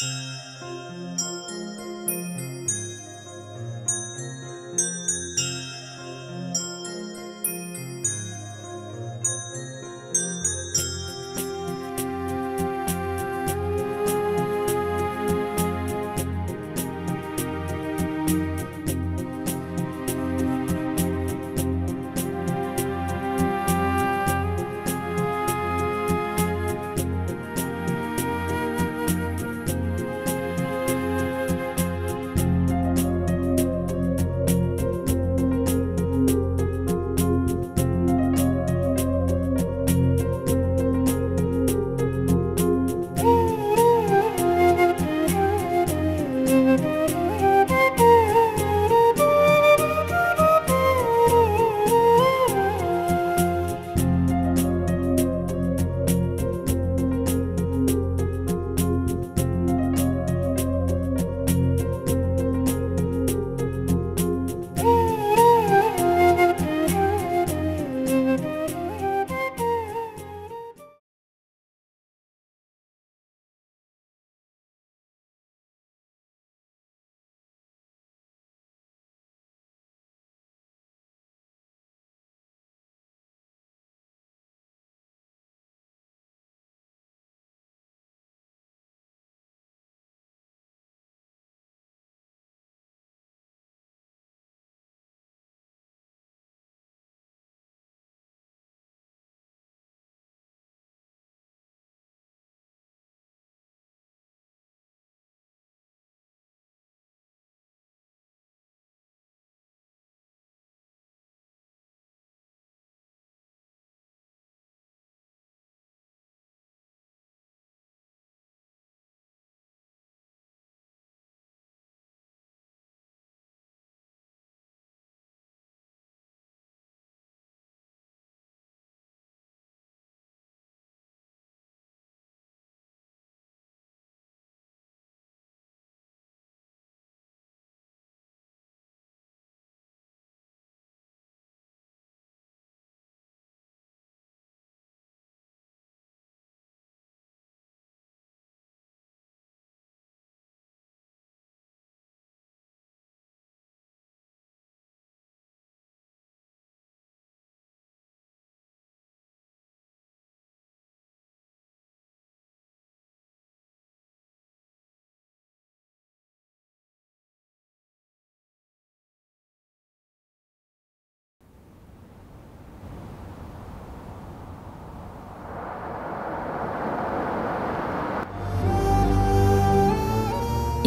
Música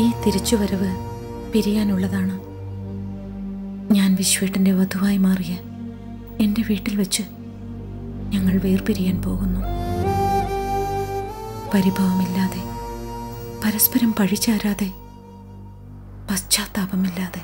ഈ തിരിച്ചുവരവ് പിരിയാനുള്ളതാണ്. ഞാൻ വിശ്വേട്ടന്റെ വധുവായി മാറിയ എന്റെ വീട്ടിൽ വെച്ച് ഞങ്ങൾ വേർപിരിയാൻ പോകുന്നു. പരിഭവമില്ലാതെ പരസ്പരം പഴിച്ചാരാതെ പശ്ചാത്താപമില്ലാതെ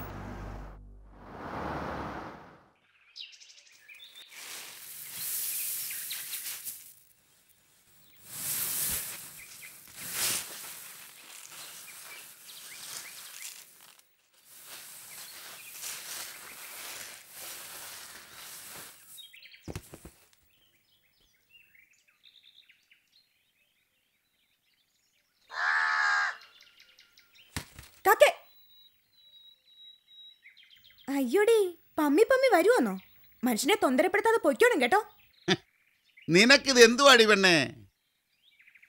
കാക്കേ അയ്യോടി പമ്മി പമ്മി വരുവന്നോ മനുഷ്യനെ തൊന്തരപ്പെടുത്താതെ പൊയ്ക്കോണം കേട്ടോ. നിനക്കിത് എന്തുവാടി പെണ്ണേ?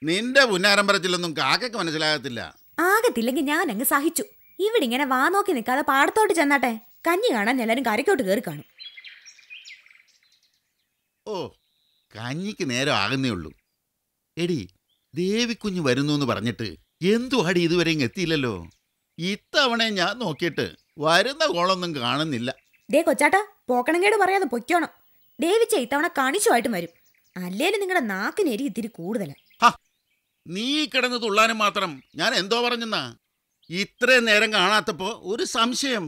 നിന്റെ പുന്നാരമ്പരത്തിലൊന്നും കാക്കയ്ക്ക് മനസ്സിലാകത്തില്ല. ആകത്തില്ലെങ്കിൽ ഞാൻ അങ്ങ് സഹിച്ചു. ഇവിടെ ഇങ്ങനെ വാ നോക്കി നിൽക്കാതെ പാടത്തോട്ട് ചെന്നാട്ടെ. കഞ്ഞി കാണാൻ എല്ലാരും കരയ്ക്കോട്ട് കയറി കാണും. ഓ കഞ്ഞിക്ക് നേരം ആകുന്നേ ഉള്ളൂ. എടി ദേവിക്കുഞ്ഞ് വരുന്നു എന്ന് പറഞ്ഞിട്ട് എന്തുവാടി ഇതുവരെ എത്തിയില്ലല്ലോ? ഇത്തവണ ഞാൻ നോക്കിയിട്ട് വരുന്ന കോളൊന്നും കാണുന്നില്ല. ദേ കൊച്ചാട്ടാ പോക്കണങ്കേട് പറയാതെ പൊയ്ക്കോണം. ദേവിച്ച ഇത്തവണ കണിച്ചുമായിട്ടും വരും. അല്ലേലും നിങ്ങളുടെ നാക്കിനേരി ഇത്തിരി കൂടുതൽ നീ കിടന്ന് തുള്ളാനും മാത്രം ഞാൻ എന്തോ പറഞ്ഞെന്നാ? ഇത്രയും നേരം കാണാത്തപ്പോ ഒരു സംശയം.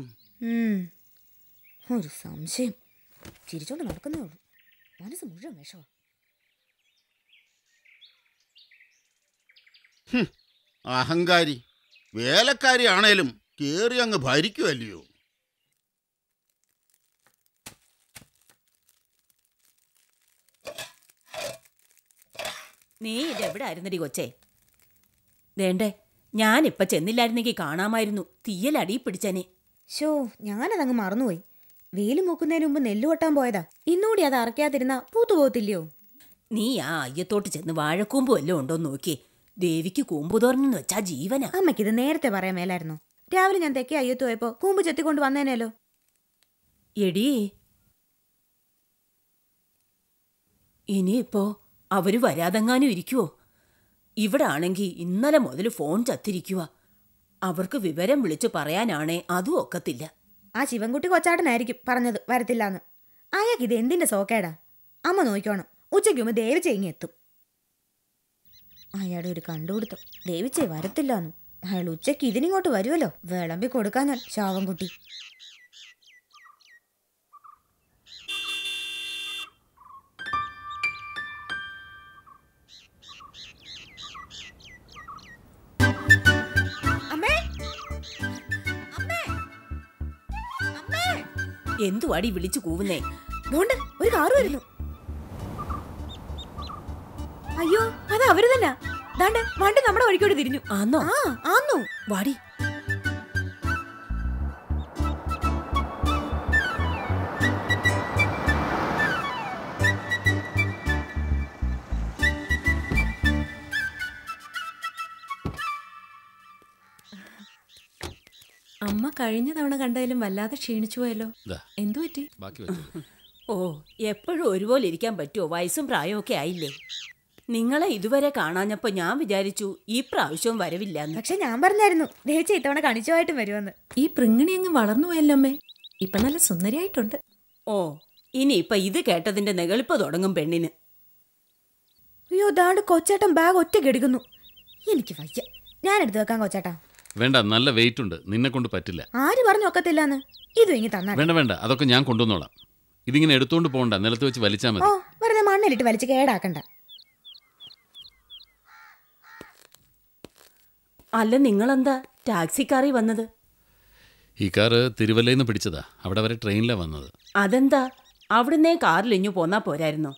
ഒരു സംശയം. ചിരിച്ചോണ്ട് നടക്കുന്നേ ഉള്ളൂ. മനസ്സ് മുഴുവൻ വിഷമ അഹങ്കാരി. വേലക്കാരി ആണേലും കേറി അങ്ങ് ഭരിക്കുമല്ലയോ നീ ഇതെവിടെ ആയിരുന്നടി കൊച്ചേ? വേണ്ടേ ഞാനിപ്പ ചെന്നില്ലായിരുന്നെങ്കിൽ കാണാമായിരുന്നു. തീയലടി പിടിച്ചനെ. ഷോ ഞാനതങ്ങ് മറന്നുപോയി. വെയിൽ മൂക്കുന്നതിന് മുമ്പ് നെല്ല് കൊട്ടാൻ പോയതാ. ഇന്നുകൂടി അത് അറക്കാതിരുന്ന പൂത്തു പോകത്തില്ലയോ? നീ ആ അയ്യത്തോട്ട് ചെന്ന് വാഴക്കൂമ്പ് വല്ലതും ഉണ്ടോ നോക്കിയേ ദേവിക്ക് കൂമ്പ് തോർന്നെന്ന് വെച്ചാ ജീവനാ. അമ്മയ്ക്കിത് നേരത്തെ പറയാൻ മേലായിരുന്നു. രാവിലെ ഞാൻ തെക്കേ അയ്യത്ത് പോയപ്പോ കൂമ്പ് ചെത്തിക്കൊണ്ട് വന്നേനല്ലോ എടീ ഇനിയിപ്പോ അവർ വരാതെങ്ങാനും ഇരിക്കുവോ? ഇവിടെ ആണെങ്കിൽ ഇന്നലെ മുതൽ ഫോൺ ചത്തിരിക്കുക അവർക്ക് വിവരം വിളിച്ചു പറയാനാണേ അതും ഒക്കത്തില്ല. ആ ശിവൻകുട്ടി കൊച്ചാട്ടനായിരിക്കും പറഞ്ഞത് വരത്തില്ലാന്ന്. അയാൾക്ക് ഇത് എന്തിന്റെ സോക്കേടാ? അമ്മ നോക്കിക്കോണം. ഉച്ചയ്ക്ക് മുമ്പ് ദേവിച്ച ചേങ്ങി എത്തും. അയാളുടെ ഒരു കണ്ടുപിടുത്തം ദേവിച്ചേ വരത്തില്ലാന്ന്. അയാൾ ഉച്ചയ്ക്ക് ഇതിനിങ്ങോട്ട് വരുമല്ലോ വിളമ്പി കൊടുക്കാൻ ശാവൻകുട്ടി. എന്തുവാടി വിളിച്ചു കൂവുന്നേ? മോണ്ട് ഒരു കാറ് വരുന്നു. അയ്യോ അത് അവർ തന്നെ. ദാണ്ട് വണ്ടി നമ്മുടെ വഴിക്കോട് തിരിഞ്ഞു. ആന്നോ? ആ ആന്നോ. വാടി. അമ്മ കഴിഞ്ഞ തവണ കണ്ടതിലും വല്ലാതെ ക്ഷീണിച്ചു പോയല്ലോ. എന്തു പറ്റി? ബാക്കി വെച്ചു. ഓ എപ്പോഴും ഒരുപോലെ ഇരിക്കാൻ പറ്റുമോ വയസ്സും പ്രായവും ഒക്കെ ആയില്ലേ? നിങ്ങളെ ഇതുവരെ കാണാഞ്ഞപ്പോ ഞാൻ വിചാരിച്ചു ഈ പ്രാവശ്യവും വരവില്ല പക്ഷെ ഞാൻ പറഞ്ഞായിരുന്നു ദേഹിച്ച ഇത്തവണ കണിച്ചുമായിട്ടും വരുമെന്ന്. ഈ പ്രിങ്ങിണി അങ്ങ് വളർന്നു പോയല്ലോ അമ്മേ. ഇപ്പൊ നല്ല സുന്ദരിയായിട്ടുണ്ട്. ഓ ഇനി ഇപ്പൊ ഇത് കേട്ടതിന്റെ നെകളിപ്പ് തുടങ്ങും പെണ്ണിന്. അയ്യോ ദാണ്ട് കൊച്ചേട്ടൻ ബാഗ് ഒറ്റ കെടുക്കുന്നു എനിക്ക് വയ്യ. ഞാൻ എടുത്തു വെക്കാൻ കൊച്ചേട്ടാ. വേണ്ട നല്ല വെയിറ്റ് ഉണ്ട്. നിന്നെ കൊണ്ട് പറ്റില്ല. ആര് പറഞ്ഞു ഒക്കത്തില്ലാന്ന്? ഇതും ഇങ്ങി തന്നാൽ. വേണ്ട വേണ്ട. അതൊക്കെ ഞാൻ കൊണ്ടുവന്നോളാം. ഇതിങ്ങനെ എടുത്തോണ്ട് പോകണ്ട. നിലത്ത് വെച്ച് വലിച്ചാൽ ഓ മതി വെറുതെ മണ്ണിലിട്ട് വലിച്ച് കേടാക്കണ്ട. അല്ല നിങ്ങളെന്താ ടാക്സിക്കാറി വന്നത്? ഈ കാറ് തിരുവല്ലയിൽ നിന്ന് പിടിച്ചതാ. അവിടെ വരെ ട്രെയിനിലാണ് വന്നത്. അതെന്താ? അവിടുന്നേ കാറിൽ ഇഞ്ഞു പോന്നാ പോരായിരുന്നോ?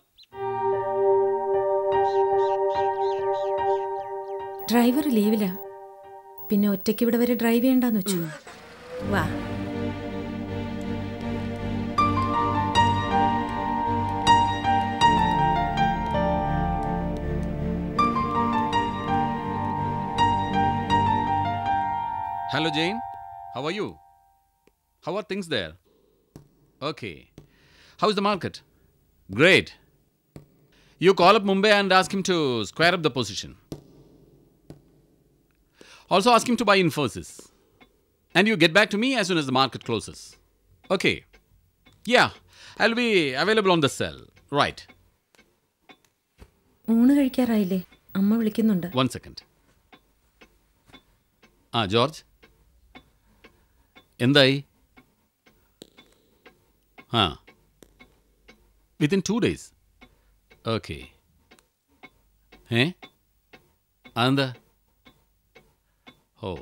ഡ്രൈവർ ലീവിലാ. പിന്നെ ഒറ്റയ്ക്ക് ഇവിടെ വരെ ഡ്രൈവ് ചെയ്യണ്ടെന്ന് വെച്ചു വാ Hello, Jane. How are you? How are things there? Okay. How's the market? Great. You call up Mumbai and ask him to square up the position. Also, ask him to buy Infosys. And you get back to me as soon as the market closes. Okay. Yeah, I'll be available on the cell. Right. ഊണ് കഴിക്കാറായില്ലേ അമ്മ വിളിക്കുന്നുണ്ട് One second. ആ George എന്തായി ആ within two days okay ഏ അതെന്താ ഓ.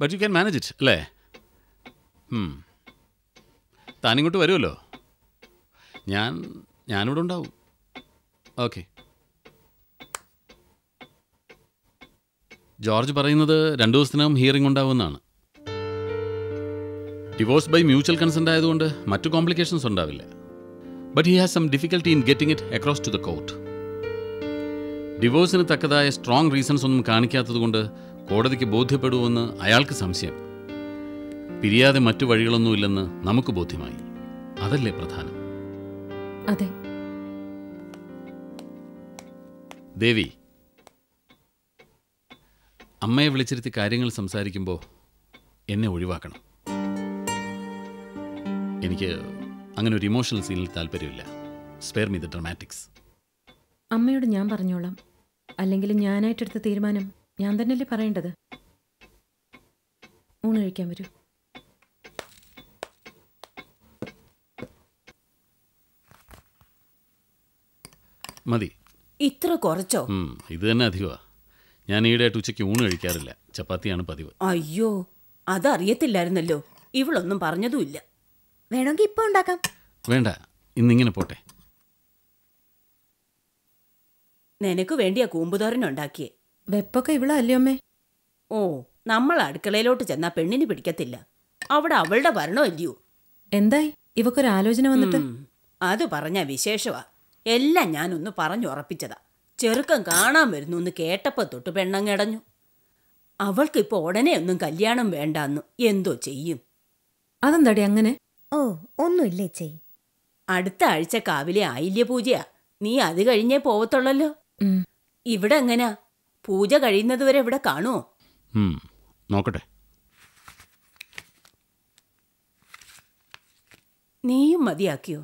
But you can manage it അല്ലേ? ഉം. താനിങ്ങോട്ട് വരുമല്ലോ ഞാൻ ഞാനിവിടെ ഉണ്ടാവും. ഓക്കെ ജോർജ് പറയുന്നത് രണ്ടു ദിവസത്തിനകം ഹിയറിംഗ് ഉണ്ടാവുമെന്നാണ്. ഡിവോഴ്സ് ബൈ മ്യൂച്വൽ കൺസെന്റ് ആയതുകൊണ്ട് മറ്റു കോംപ്ലിക്കേഷൻസ് ഉണ്ടാവില്ല. But he has some difficulty in getting it across to the court ഡിവോഴ്സിന് തക്കതായ സ്ട്രോങ് റീസൺസ് ഒന്നും കാണിക്കാത്തതുകൊണ്ട് കോടതിക്ക് ബോധ്യപ്പെടുമെന്ന് അയാൾക്ക് സംശയം. പിരിയാതെ മറ്റു വഴികളൊന്നുമില്ലെന്ന് നമുക്ക് ബോധ്യമായി. അതല്ലേ പ്രധാനം? അതെ. ദേവി അമ്മയെ വിളിച്ചിരുത്തി കാര്യങ്ങൾ സംസാരിക്കുമ്പോൾ എന്നെ ഒഴിവാക്കണം. എനിക്ക് അങ്ങനെ ഒരു ഇമോഷണൽ സീനിൽ താല്പര്യമില്ല. സ്പെയർ മീ ദ ഡ്രമാറ്റിക്സ് അമ്മയോട് ഞാൻ പറഞ്ഞോളാം. അല്ലെങ്കിൽ ഞാനായിട്ടെടുത്ത തീരുമാനം ഞാൻ തന്നെയല്ലേ പറയേണ്ടത്? ഊണ് കഴിക്കാൻ വരൂ. മതി. ഇത്ര കുറച്ചോ? ഇത് തന്നെ അധികമാണ് ഞാൻ ഈയിടെയായിട്ട് ഉച്ചയ്ക്ക് ഊണ് കഴിക്കാറില്ല. ചപ്പാത്തിയാണ് പതിവ്. അയ്യോ അതറിയത്തില്ലായിരുന്നല്ലോ. ഇവളൊന്നും പറഞ്ഞതുമില്ല. വേണമെങ്കിൽ ഇപ്പൊ ഉണ്ടാക്കാം. വേണ്ട ഇന്നിങ്ങനെ പോട്ടെ. നിനക്ക് വേണ്ടിയാ കൂമ്പുതോരനുണ്ടാക്കിയേ വെപ്പൊക്കെ ഇവളല്ലേ അമ്മേ? ഓ നമ്മൾ അടുക്കളയിലോട്ട് ചെന്നാ പെണ്ണിന് പിടിക്കത്തില്ല. അവിടെ അവളുടെ ഭരണമല്ലയോ എന്തായി? ഇവക്കൊരു ആലോചന വന്നിട്ട്? അത് പറഞ്ഞ വിശേഷവാ. എല്ലാം ഞാനൊന്ന് പറഞ്ഞുറപ്പിച്ചതാ. ചെറുക്കം കാണാൻ വരുന്നു എന്ന് കേട്ടപ്പോ തൊട്ട് പെണ്ണങ്ങടഞ്ഞു. അവൾക്കിപ്പോ ഉടനെ ഒന്നും കല്യാണം വേണ്ടാന്ന് എന്തോ ചെയ്യും. അതെന്താടി അങ്ങനെ? ഓ ഒന്നുമില്ലേ ചേച്ചി. അടുത്ത ആഴ്ച കാവിലെ ആയില്യ പൂജയാ നീ അത് കഴിഞ്ഞേ പോവത്തുള്ളല്ലോ. ഇവിടെ എങ്ങനാ? പൂജ കഴിയുന്നതുവരെ ഇവിടെ കാണുമോ നോക്കട്ടെ. നീയും മതിയാക്കിയോ?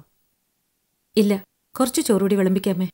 ഇല്ല കുറച്ച് ചോറുകൂടി വിളമ്പിക്കാമേ.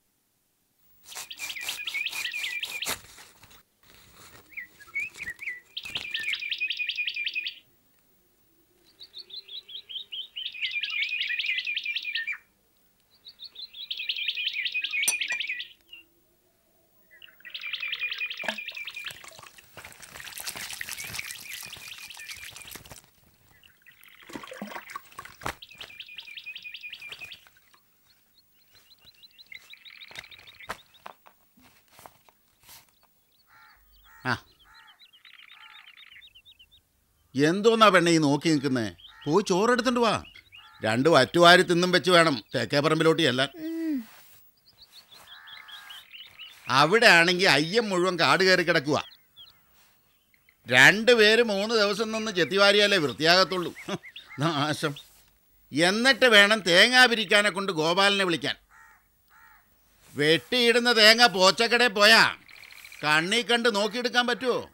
എന്തോന്നാ പെണ്ണെ ഈ നോക്കി നിൽക്കുന്നേ? പോയി ചോറെടുത്തിട്ട് വാ. രണ്ട് വറ്റുവാരി തിന്നും വെച്ച് വേണം തേക്കേ പറമ്പിലോട്ട് ചെല്ലാൻ. അവിടെ ആണെങ്കിൽ അയ്യം മുഴുവൻ കാട് കയറി കിടക്കുക രണ്ടുപേര് മൂന്ന് ദിവസം നിന്ന് ചെത്തിവാരിയാലേ വൃത്തിയാകത്തുള്ളൂ. നാശം. എന്നിട്ട് വേണം തേങ്ങ പിരിക്കാനെ കൊണ്ട് ഗോപാലനെ വിളിക്കാൻ. വെട്ടിയിടുന്ന തേങ്ങ പോച്ചക്കടയിൽ പോയാ. കണ്ണി കണ്ട് നോക്കിയെടുക്കാൻ പറ്റുമോ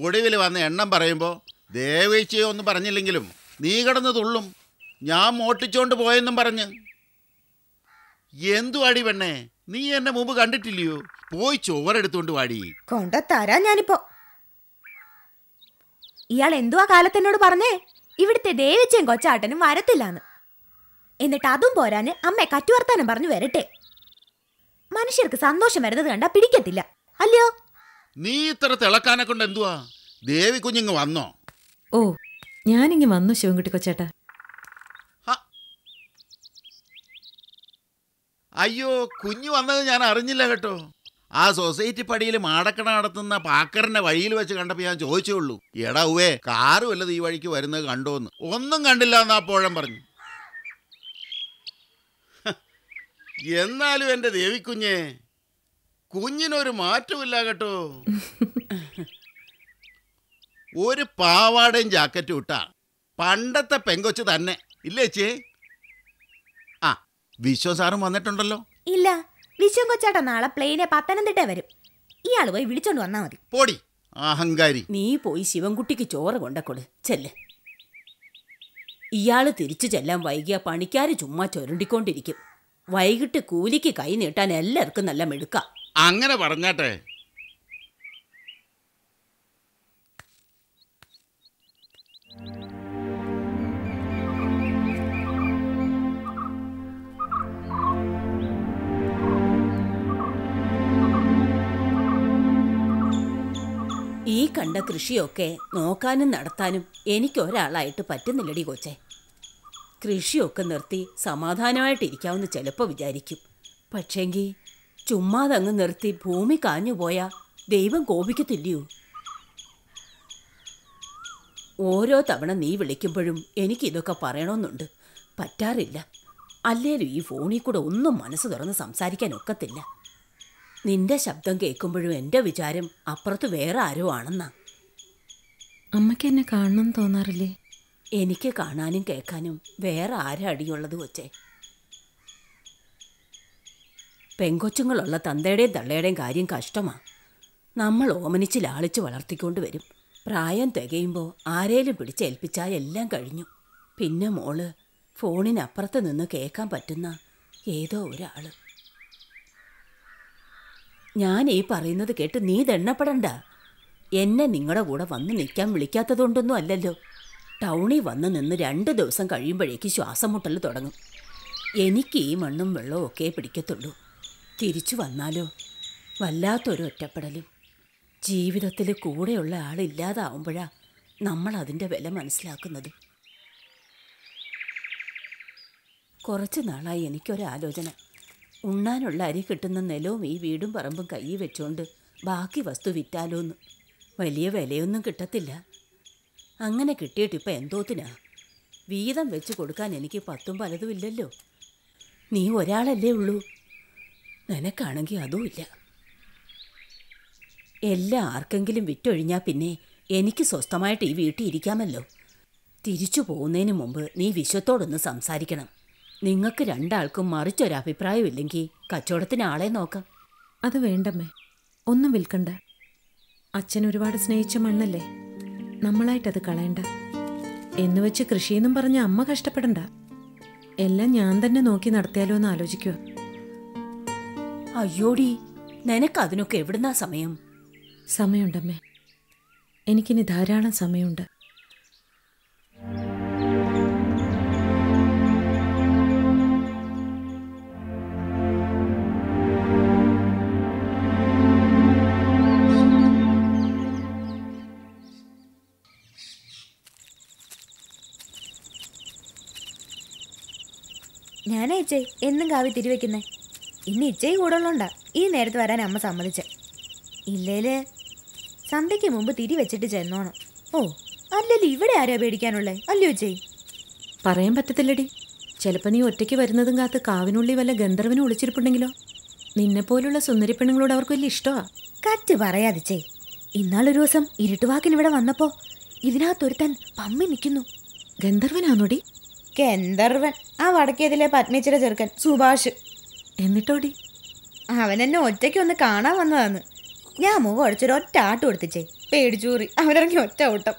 ഒടുവിൽ വന്ന് എണ്ണം പറയുമ്പോൾ ദേവേച്ചിയോ ഒന്നും പറഞ്ഞില്ലെങ്കിലും നീ കിടന്ന് തുള്ളും. ഞാൻ മോട്ടിച്ചോണ്ട് പോയെന്നും പറഞ്ഞ്. എന്തു വാടി പെണ്ണേ? നീ എന്നെ മുമ്പ് കണ്ടിട്ടില്ലയോ? പോയി ചോറെടുത്തോണ്ട് വാടി. കൊണ്ട തരാ ഞാനിപ്പോ. ഇയാൾ എന്തുവാ കാലത്തെന്നോട് പറഞ്ഞേ? ഇവിടുത്തെ ദേവിച്ചയും കൊച്ചാട്ടനും വരത്തില്ലാന്ന്. എന്നിട്ട് അതും പോരാന് അമ്മയെ കറ്റുവർത്താനം പറഞ്ഞു വരട്ടെ. മനുഷ്യർക്ക് സന്തോഷം വരുന്നത് കണ്ടാ പിടിക്കത്തില്ല. അല്ലയോ? നീ ഇത്ര തിളക്കാനെ കൊണ്ട് എന്തുവാ? ദേവി കുഞ്ഞിങ് വന്നോ? ഓ ഞാനിങ്ങി വന്നു ശിവൻകുട്ടി കൊച്ചേട്ടാ. അയ്യോ കുഞ്ഞു വന്നത് ഞാൻ അറിഞ്ഞില്ല കേട്ടോ. ആ സൊസൈറ്റി പടിയിൽ മാടക്കട നടത്തുന്ന പാക്കറിന്റെ വഴിയിൽ വെച്ച് കണ്ടപ്പോൾ ഞാൻ ചോദിച്ചേ ഉള്ളൂ. എടാ ഉവേ കാറ് വല്ലത് ഈ വഴിക്ക് വരുന്നത് കണ്ടോന്ന്. ഒന്നും കണ്ടില്ല എന്നാ പോഴം പറഞ്ഞു. എന്നാലും എന്റെ ദേവിക്കുഞ്ഞെ കുഞ്ഞിനൊരു മാറ്റമില്ല കേട്ടോ. ഒരു പാവാടയും ജാക്കറ്റും ഇട്ടാ പണ്ടത്തെ പെങ്കൊച്ച് തന്നെ. ഇല്ലേ ചേ ആ വിശ്വ സാറും വന്നിട്ടുണ്ടല്ലോ. ഇല്ല വിശ്വം കൊച്ചാട്ട നാളെ പ്ലെയിനെ പത്തനംതിട്ട വരും. ഇയാൾ പോയി വിളിച്ചോണ്ട് വന്നാ മതി. പോടി അഹങ്കാരി. നീ പോയി ശിവൻകുട്ടിക്ക് ചോറ് കൊണ്ടക്കൊടു ചെല്ല്. ഇയാൾ തിരിച്ചു ചെല്ലാൻ വൈകിയ പണിക്കാര് ചുമ്മാ ചുരണ്ടിക്കൊണ്ടിരിക്കും. വൈകിട്ട് കൂലിക്ക് കൈ നീട്ടാൻ എല്ലാവർക്കും നല്ല മെടുക്ക. അങ്ങനെ പറഞ്ഞാട്ടെ. ഈ കണ്ട കൃഷിയൊക്കെ നോക്കാനും നടത്താനും എനിക്കൊരാളായിട്ട് പറ്റുന്നില്ലടി കൊച്ചെ. കൃഷിയൊക്കെ നിർത്തി സമാധാനമായിട്ടിരിക്കാമെന്ന് ചിലപ്പോൾ വിചാരിക്കും. പക്ഷേങ്കി ചുമ്മാതങ്ങ് നിർത്തി ഭൂമി കാഞ്ഞു പോയാ ദൈവം കോപിക്കത്തില്ലയോ? ഓരോ തവണ നീ വിളിക്കുമ്പോഴും എനിക്കിതൊക്കെ പറയണമെന്നുണ്ട് പറ്റാറില്ല. അല്ലേലും ഈ ഫോണിൽ കൂടെ ഒന്നും മനസ്സ് തുറന്ന് സംസാരിക്കാൻ ഒക്കത്തില്ല നിന്റെ ശബ്ദം കേൾക്കുമ്പോഴും എന്റെ വിചാരം അപ്പുറത്ത് വേറെ ആരോ ആണെന്നാ. അമ്മയ്ക്ക് എന്നെ കാണണം തോന്നാറില്ലേ? എനിക്ക് കാണാനും കേൾക്കാനും വേറെ ആരടിയുള്ളത് അടിയുള്ളത് കൊച്ചേ? പെങ്കൊച്ചുങ്ങളുള്ള തന്തയുടെയും തള്ളയുടെയും കാര്യം കഷ്ടമാ. നമ്മൾ ഓമനിച്ച് ലാളിച്ച് വളർത്തിക്കൊണ്ട് വരും. പ്രായം തികയുമ്പോൾ ആരേലും പിടിച്ചേൽപ്പിച്ചാൽ എല്ലാം കഴിഞ്ഞു. പിന്നെ മോൾ ഫോണിനപ്പുറത്ത് നിന്ന് കേൾക്കാൻ പറ്റുന്ന ഏതോ ഒരാൾ ഞാൻ ഈ പറയുന്നത് കേട്ട് നീ ദണ്ണപ്പെടണ്ട എന്നെ നിങ്ങളുടെ കൂടെ വന്ന് നിൽക്കാൻ വിളിക്കാത്തതുകൊണ്ടൊന്നും അല്ലല്ലോ. ടൗണിൽ വന്ന് നിന്ന് രണ്ട് ദിവസം കഴിയുമ്പോഴേക്ക് ശ്വാസം മുട്ടൽ തുടങ്ങും. എനിക്ക് ഈ മണ്ണും വെള്ളവും ഒക്കെ പിടിക്കത്തുള്ളൂ. തിരിച്ചു വന്നാലോ? വല്ലാത്തൊരു ഒറ്റപ്പെടലും. ജീവിതത്തിൽ കൂടെയുള്ള ആളില്ലാതാവുമ്പോഴാ നമ്മൾ അതിന്റെ വില മനസ്സിലാക്കുന്നത്. കുറച്ച് നാളായി എനിക്കൊരാലോചന. ഉണ്ണാനുള്ള അരി കിട്ടുന്ന നിലവും ഈ വീടും പറമ്പും കൈ വെച്ചുകൊണ്ട് ബാക്കി വസ്തു വിറ്റാലോന്ന്. വലിയ വിലയൊന്നും കിട്ടത്തില്ല. അങ്ങനെ കിട്ടിയിട്ടിപ്പോൾ എന്തോത്തിനാ? വീതം വെച്ച് കൊടുക്കാൻ എനിക്ക് പത്തും പലതും ഇല്ലല്ലോ. നീ ഒരാളല്ലേ ഉള്ളൂ. നിനക്കാണെങ്കിൽ അതും ഇല്ല. എല്ലാം ആർക്കെങ്കിലും വിറ്റൊഴിഞ്ഞാൽ പിന്നെ എനിക്ക് സ്വസ്ഥമായിട്ട് ഈ വീട്ടിൽ ഇരിക്കാമല്ലോ. തിരിച്ചു പോകുന്നതിന് മുമ്പ് നീ വിശ്വത്തോടൊന്ന് സംസാരിക്കണം. നിങ്ങൾക്ക് രണ്ടാൾക്കും മറിച്ചൊരഭിപ്രായം ഇല്ലെങ്കിൽ കച്ചവടത്തിന് ആളെ നോക്കാം. അത് വേണ്ടമ്മേ. ഒന്നും വിൽക്കണ്ട. അച്ഛൻ ഒരുപാട് സ്നേഹിച്ച മണ്ണല്ലേ? നമ്മളായിട്ടത് കളയണ്ട. എന്ന് വെച്ച് കൃഷിയെന്നും പറഞ്ഞ് അമ്മ കഷ്ടപ്പെടണ്ട. എല്ലാം ഞാൻ തന്നെ നോക്കി നടത്തിയാലോ എന്ന് ആലോചിക്കുക അയ്യോടി നിനക്ക് അതിനൊക്കെ എവിടുന്നാ സമയം? സമയമുണ്ടമ്മേ. എനിക്കിനി ധാരാളം സമയമുണ്ട്. ഞാനാ ഇച്ചേ എന്നും കാവി തിരിവെക്കുന്നേ? ഇന്ന് ഇച്ചയും കൂടെ ഉള്ളോണ്ടാ ഈ നേരത്ത് വരാൻ അമ്മ സമ്മതിച്ച്. ഇല്ലേൽ സന്ധ്യയ്ക്ക് മുമ്പ് തിരി വെച്ചിട്ട് ചെന്നോണം. ഓ അല്ലല്ലോ ഇവിടെ ആരാ പേടിക്കാനുള്ളേ? അല്ലയോ ഇച്ചേ? പറയാൻ പറ്റത്തില്ലടി. ചിലപ്പോൾ നീ ഒറ്റയ്ക്ക് വരുന്നതും കാത്ത് കാവിനുള്ളി വല്ല ഗന്ധർവനും ഒളിച്ചിരിപ്പുണ്ടെങ്കിലോ? നിന്നെ പോലുള്ള സുന്ദരി പെണ്ണുങ്ങളോട് അവർക്ക് വലിയ ഇഷ്ടമാ കറ്റ് പറയാതിച്ചേ ഇന്നാളൊരു ദിവസം ഇരുട്ടുവാക്കിന് ഇവിടെ വന്നപ്പോ ഇതിനകത്തൊരുത്തൻ പമ്മി നിൽക്കുന്നു ഗന്ധർവനാണോടി ഗന്ധർവൻ. ആ വടക്കേതിലെ പത്മേച്ചിയുടെ ചെറുക്കൻ സുഭാഷ്. എന്നിട്ടോടി? അവൻ എന്നെ ഒറ്റയ്ക്ക് ഒന്ന് കാണാൻ വന്നതാണ് ഞാൻ മുഖം അടിച്ചൊരു ഒറ്റ ആട്ട് കൊടുത്തിച്ചേ. പേടിച്ചൂറി. അവനിറങ്ങി ഒറ്റ ഓട്ടം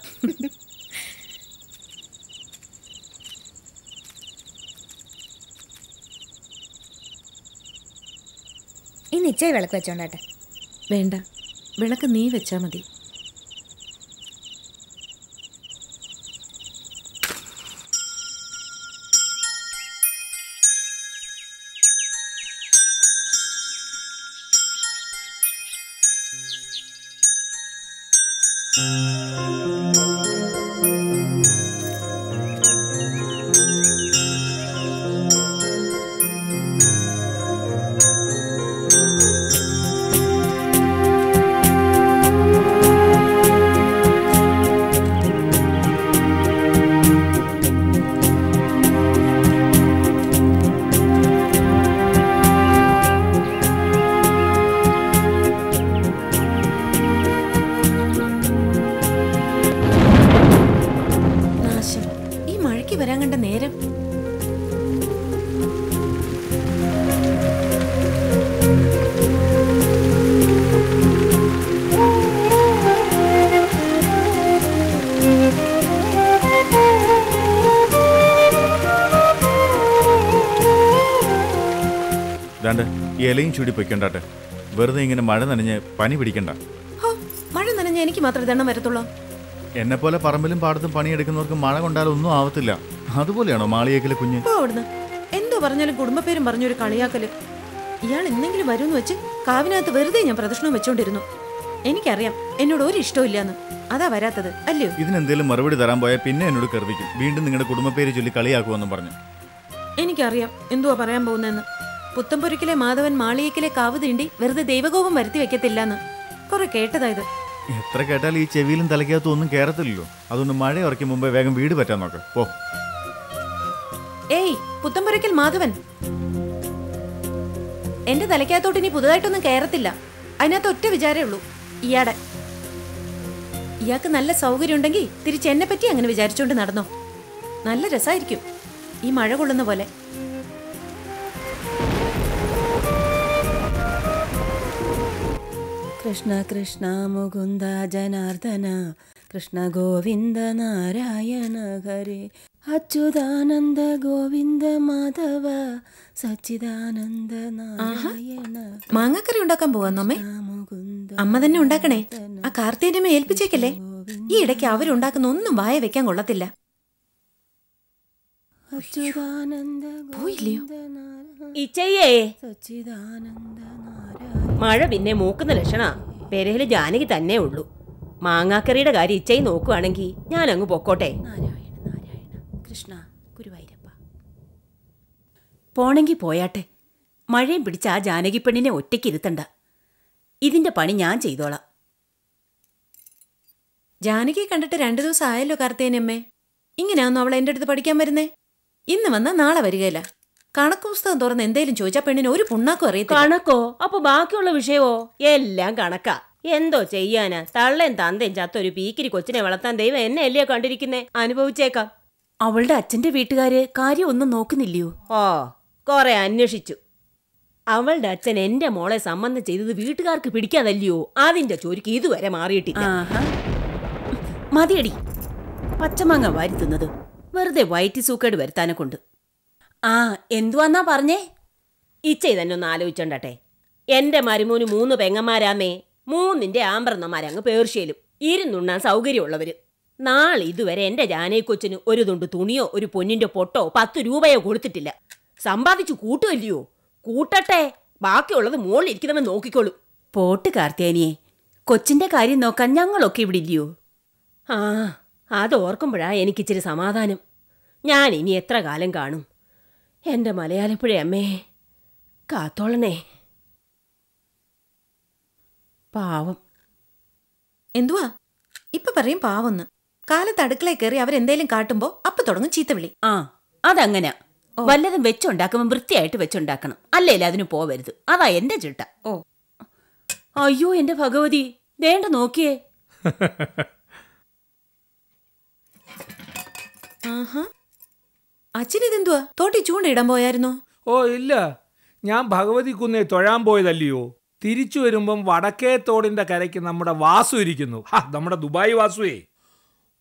ഈ നിശ്ചയ വിളക്ക് വെച്ചോണ്ടാട്ടെ. വേണ്ട. വിളക്ക് നീ വെച്ചാൽ മതി. ഇലയും ചൂടി പൊയ്ക്കണ്ടാട്ടെ വെറുതെ ഇങ്ങനെ മഴ നനഞ്ഞ് പനി പിടിക്കണ്ട. മഴ നനഞ്ഞ എനിക്ക് മാത്രമേ ദണ്ണം വരത്തുള്ളൂ. എന്നെ പോലെ പറമ്പിലും പാടത്തും പണിയെടുക്കുന്നവർക്ക് മഴ കൊണ്ടാലൊന്നും ആവത്തില്ല. അതുപോലെയാണോ മാളിയേക്കിലെ കുഞ്ഞ്? അവിടുന്ന്. എന്തോ പറഞ്ഞാലും കുടുംബപ്പേരും പറഞ്ഞൊരു കളിയാക്കൽ. ഇയാൾ എന്തെങ്കിലും വരുമെന്ന് വെച്ച് കാവിനകത്ത് വെറുതെ ഞാൻ പ്രദക്ഷിണം വെച്ചോണ്ടിരുന്നു. എനിക്കറിയാം എന്നോട് ഒരു ഇഷ്ടമില്ലാന്ന് അതാ വരാത്തത് അല്ലയോ? ഇതിനെന്തേലും മറുപടി തരാൻ പോയാൽ പിന്നെ എന്നോട് കർവിക്കും വീണ്ടും നിങ്ങളുടെ കുടുംബപ്പേര് ചൊല്ലി കളിയാക്കുമെന്നും പറഞ്ഞു. എനിക്കറിയാം എന്തുവാ പറയാൻ പോകുന്നതെന്ന്. പുത്തമ്പുരക്കിലെ മാധവൻ മാളിയക്കിലെ കാവ് തീണ്ടി വെറുതെ ദൈവകോപം വരുത്തി വെക്കത്തില്ലെന്ന്. കുറെ കേട്ടതായത് എത്ര കേട്ടാൽ ഈ ചെവിയിലും തലയ്ക്കകത്തും ഒന്നും കേറത്തില്ലല്ലോ. അതുകൊണ്ട് മഴ ഉറക്കി മുമ്പേ വേഗം വീട് പറ്റാൻ നോക്ക്. പോ. ഏയ് പുത്തമ്പുരക്കൽ മാധവൻ. എന്റെ തലയ്ക്കകത്തോട്ട് ഇനി പുതുതായിട്ടൊന്നും കയറത്തില്ല അതിനകത്ത് ഒറ്റ വിചാരേ ഉള്ളൂ. ഇയാടെ. ഇയാൾക്ക് നല്ല സൗകര്യം ഉണ്ടെങ്കിൽ തിരിച്ച് എന്നെ പറ്റി അങ്ങനെ വിചാരിച്ചുകൊണ്ട് നടന്നോ. നല്ല രസമായിരിക്കും ഈ മഴ കൊള്ളുന്ന പോലെ. കൃഷ്ണ കൃഷ്ണ മുകുന്ദ ജനാർദ്ദന കൃഷ്ണ ഗോവിന്ദ നാരായണ ഹരേ. അച്യുതാനന്ദ ഗോവിന്ദ മാധവ സച്ചിദാനന്ദ നാരായണ. മാങ്ങാക്കറി ഉണ്ടാക്കാൻ പോവാന്നോ അമ്മേ? തന്നെ ഉണ്ടാക്കണേ. ആ കാർത്തിയമ്മ ഏൽപ്പിച്ചേക്കല്ലേ? ഈ ഇടയ്ക്ക് അവരുണ്ടാക്കുന്ന ഒന്നും വായ വെക്കാൻ കൊള്ളത്തില്ല. പോയില്ലയോ? ഇച്ചയ്യേ. സച്ചിദാനന്ദ നാരായണ. മഴ പിന്നെ മൂക്കുന്ന ലക്ഷണ. പെരയിൽ ജാനകി തന്നെ ഉള്ളൂ. മാങ്ങാക്കറിയുടെ കാര്യം ഇച്ചയിൽ നോക്കുവാണെങ്കിൽ ഞാൻ അങ്ങ് പൊക്കോട്ടെ. നാരായണ നാരായണ. കൃഷ്ണ ഗുരുവായൂരപ്പ. പോണെങ്കി പോയാട്ടെ. മഴയും പിടിച്ച ആ ജാനകി പെണ്ണിനെ ഒറ്റയ്ക്ക് ഇരുത്തണ്ട. ഇതിന്റെ പണി ഞാൻ ചെയ്തോളാം. ജാനകി കണ്ടിട്ട് രണ്ടു ദിവസം ആയല്ലോ കാർത്തേനമ്മേ ഇങ്ങനെയാണോ അവൾ എന്റെ അടുത്ത് പഠിക്കാൻ വരുന്നേ? ഇന്ന് വന്നാൽ നാളെ വരികയില്ല. കണക്ക് പുസ്തകം തുറന്ന് എന്തേലും ചോദിച്ചാൽ പെണ്ണിന് ഒരു പുണ്ണാക്കും അറിയത്തില്ല. കണക്കോ? അപ്പൊ ബാക്കിയുള്ള വിഷയമോ? എല്ലാം കണക്കാ. എന്തോ ചെയ്യാനാ? തള്ളേം തന്തേം ചത്തൊരു പീക്കിരി കൊച്ചിനെ വളർത്താൻ ദൈവം എന്നെ അല്ലയോ കണ്ടിരിക്കുന്നേ? അനുഭവിച്ചേക്കാം. അവളുടെ അച്ഛന്റെ വീട്ടുകാര് കാര്യം ഒന്നും നോക്കുന്നില്ലയോ? ഓ കൊറേ അന്വേഷിച്ചു. അവളുടെ അച്ഛൻ എന്റെ മോളെ സംബന്ധം ചെയ്തത് വീട്ടുകാർക്ക് പിടിക്കാതല്ലയോ? അതിന്റെ ചോരിക്ക് ഇതുവരെ മാറിയിട്ടില്ല. മതിയടി. പച്ചമാങ്ങ വാരി തിന്നത്. വെറുതെ വയറ്റി സൂക്കേട് വരുത്താനെ കൊണ്ട് ആ എന്തുവാന്നാ പറഞ്ഞേ? ഇച്ച ഇതന്നെ ഒന്ന് ആലോചിച്ചോണ്ടട്ടെ. എന്റെ മരുമോന് മൂന്ന് പെങ്ങന്മാരാമേ മൂന്നിന്റെ ആമ്പറന്നമാരങ്ങ് പേർഷ്യയിലും. ഇരുന്നുണ്ണാൻ സൗകര്യമുള്ളവര്. നാളെ ഇതുവരെ എന്റെ ജാനേക്കൊച്ചിന് ഒരു തുണ്ട് തുണിയോ ഒരു പൊന്നിന്റെ പൊട്ടോ പത്ത് രൂപയോ കൊടുത്തിട്ടില്ല. സമ്പാദിച്ചു കൂട്ടുമല്ലയോ കൂട്ടട്ടെ. ബാക്കിയുള്ളത് മുകളിലിരിക്കുന്നവൻ നോക്കിക്കോളൂ. പോട്ട് കാർത്തിയാനിയെ കൊച്ചിന്റെ കാര്യം നോക്കാൻ ഞങ്ങളൊക്കെ ഇവിടെ ഇല്ലയോ? ആ അത് ഓർക്കുമ്പോഴാ എനിക്കിച്ചിരി സമാധാനം. ഞാൻ ഇനി എത്ര കാലം കാണും? എന്റെ മലയാളപ്പുഴ അമ്മേ കാത്തോളണേ പാവം. എന്തുവാ? ഇപ്പൊ പറയും പാവന്ന്. കാലത്ത് അടുക്കളയിൽ കയറി അവരെന്തേലും കാട്ടുമ്പോ അപ്പൊ തുടങ്ങും ചീത്തവിളി ആ അതങ്ങനെ. വല്ലതും വെച്ചുണ്ടാക്കുമ്പോൾ വൃത്തിയായിട്ട് വെച്ചുണ്ടാക്കണം. അല്ലേലും അതിന് പോവരുത്. അതാ എന്റെ ചിട്ട. ഓ. അയ്യോ എന്റെ ഭഗവതി വേണ്ട നോക്കിയേ. ആഹാ. അച്ഛനിതെന്തുവാ? തോട്ടി ചൂണ്ടയിടാൻ പോയായിരുന്നോ. ഓ ഇല്ല. ഞാൻ ഭഗവതി കുന്നെ തൊഴാൻ പോയതല്ലയോ? തിരിച്ചു വരുമ്പം വടക്കേ തോടിന്റെ കരയ്ക്ക് നമ്മുടെ വാസു ഇരിക്കുന്നു. നമ്മുടെ ദുബായ് വാസുവേ.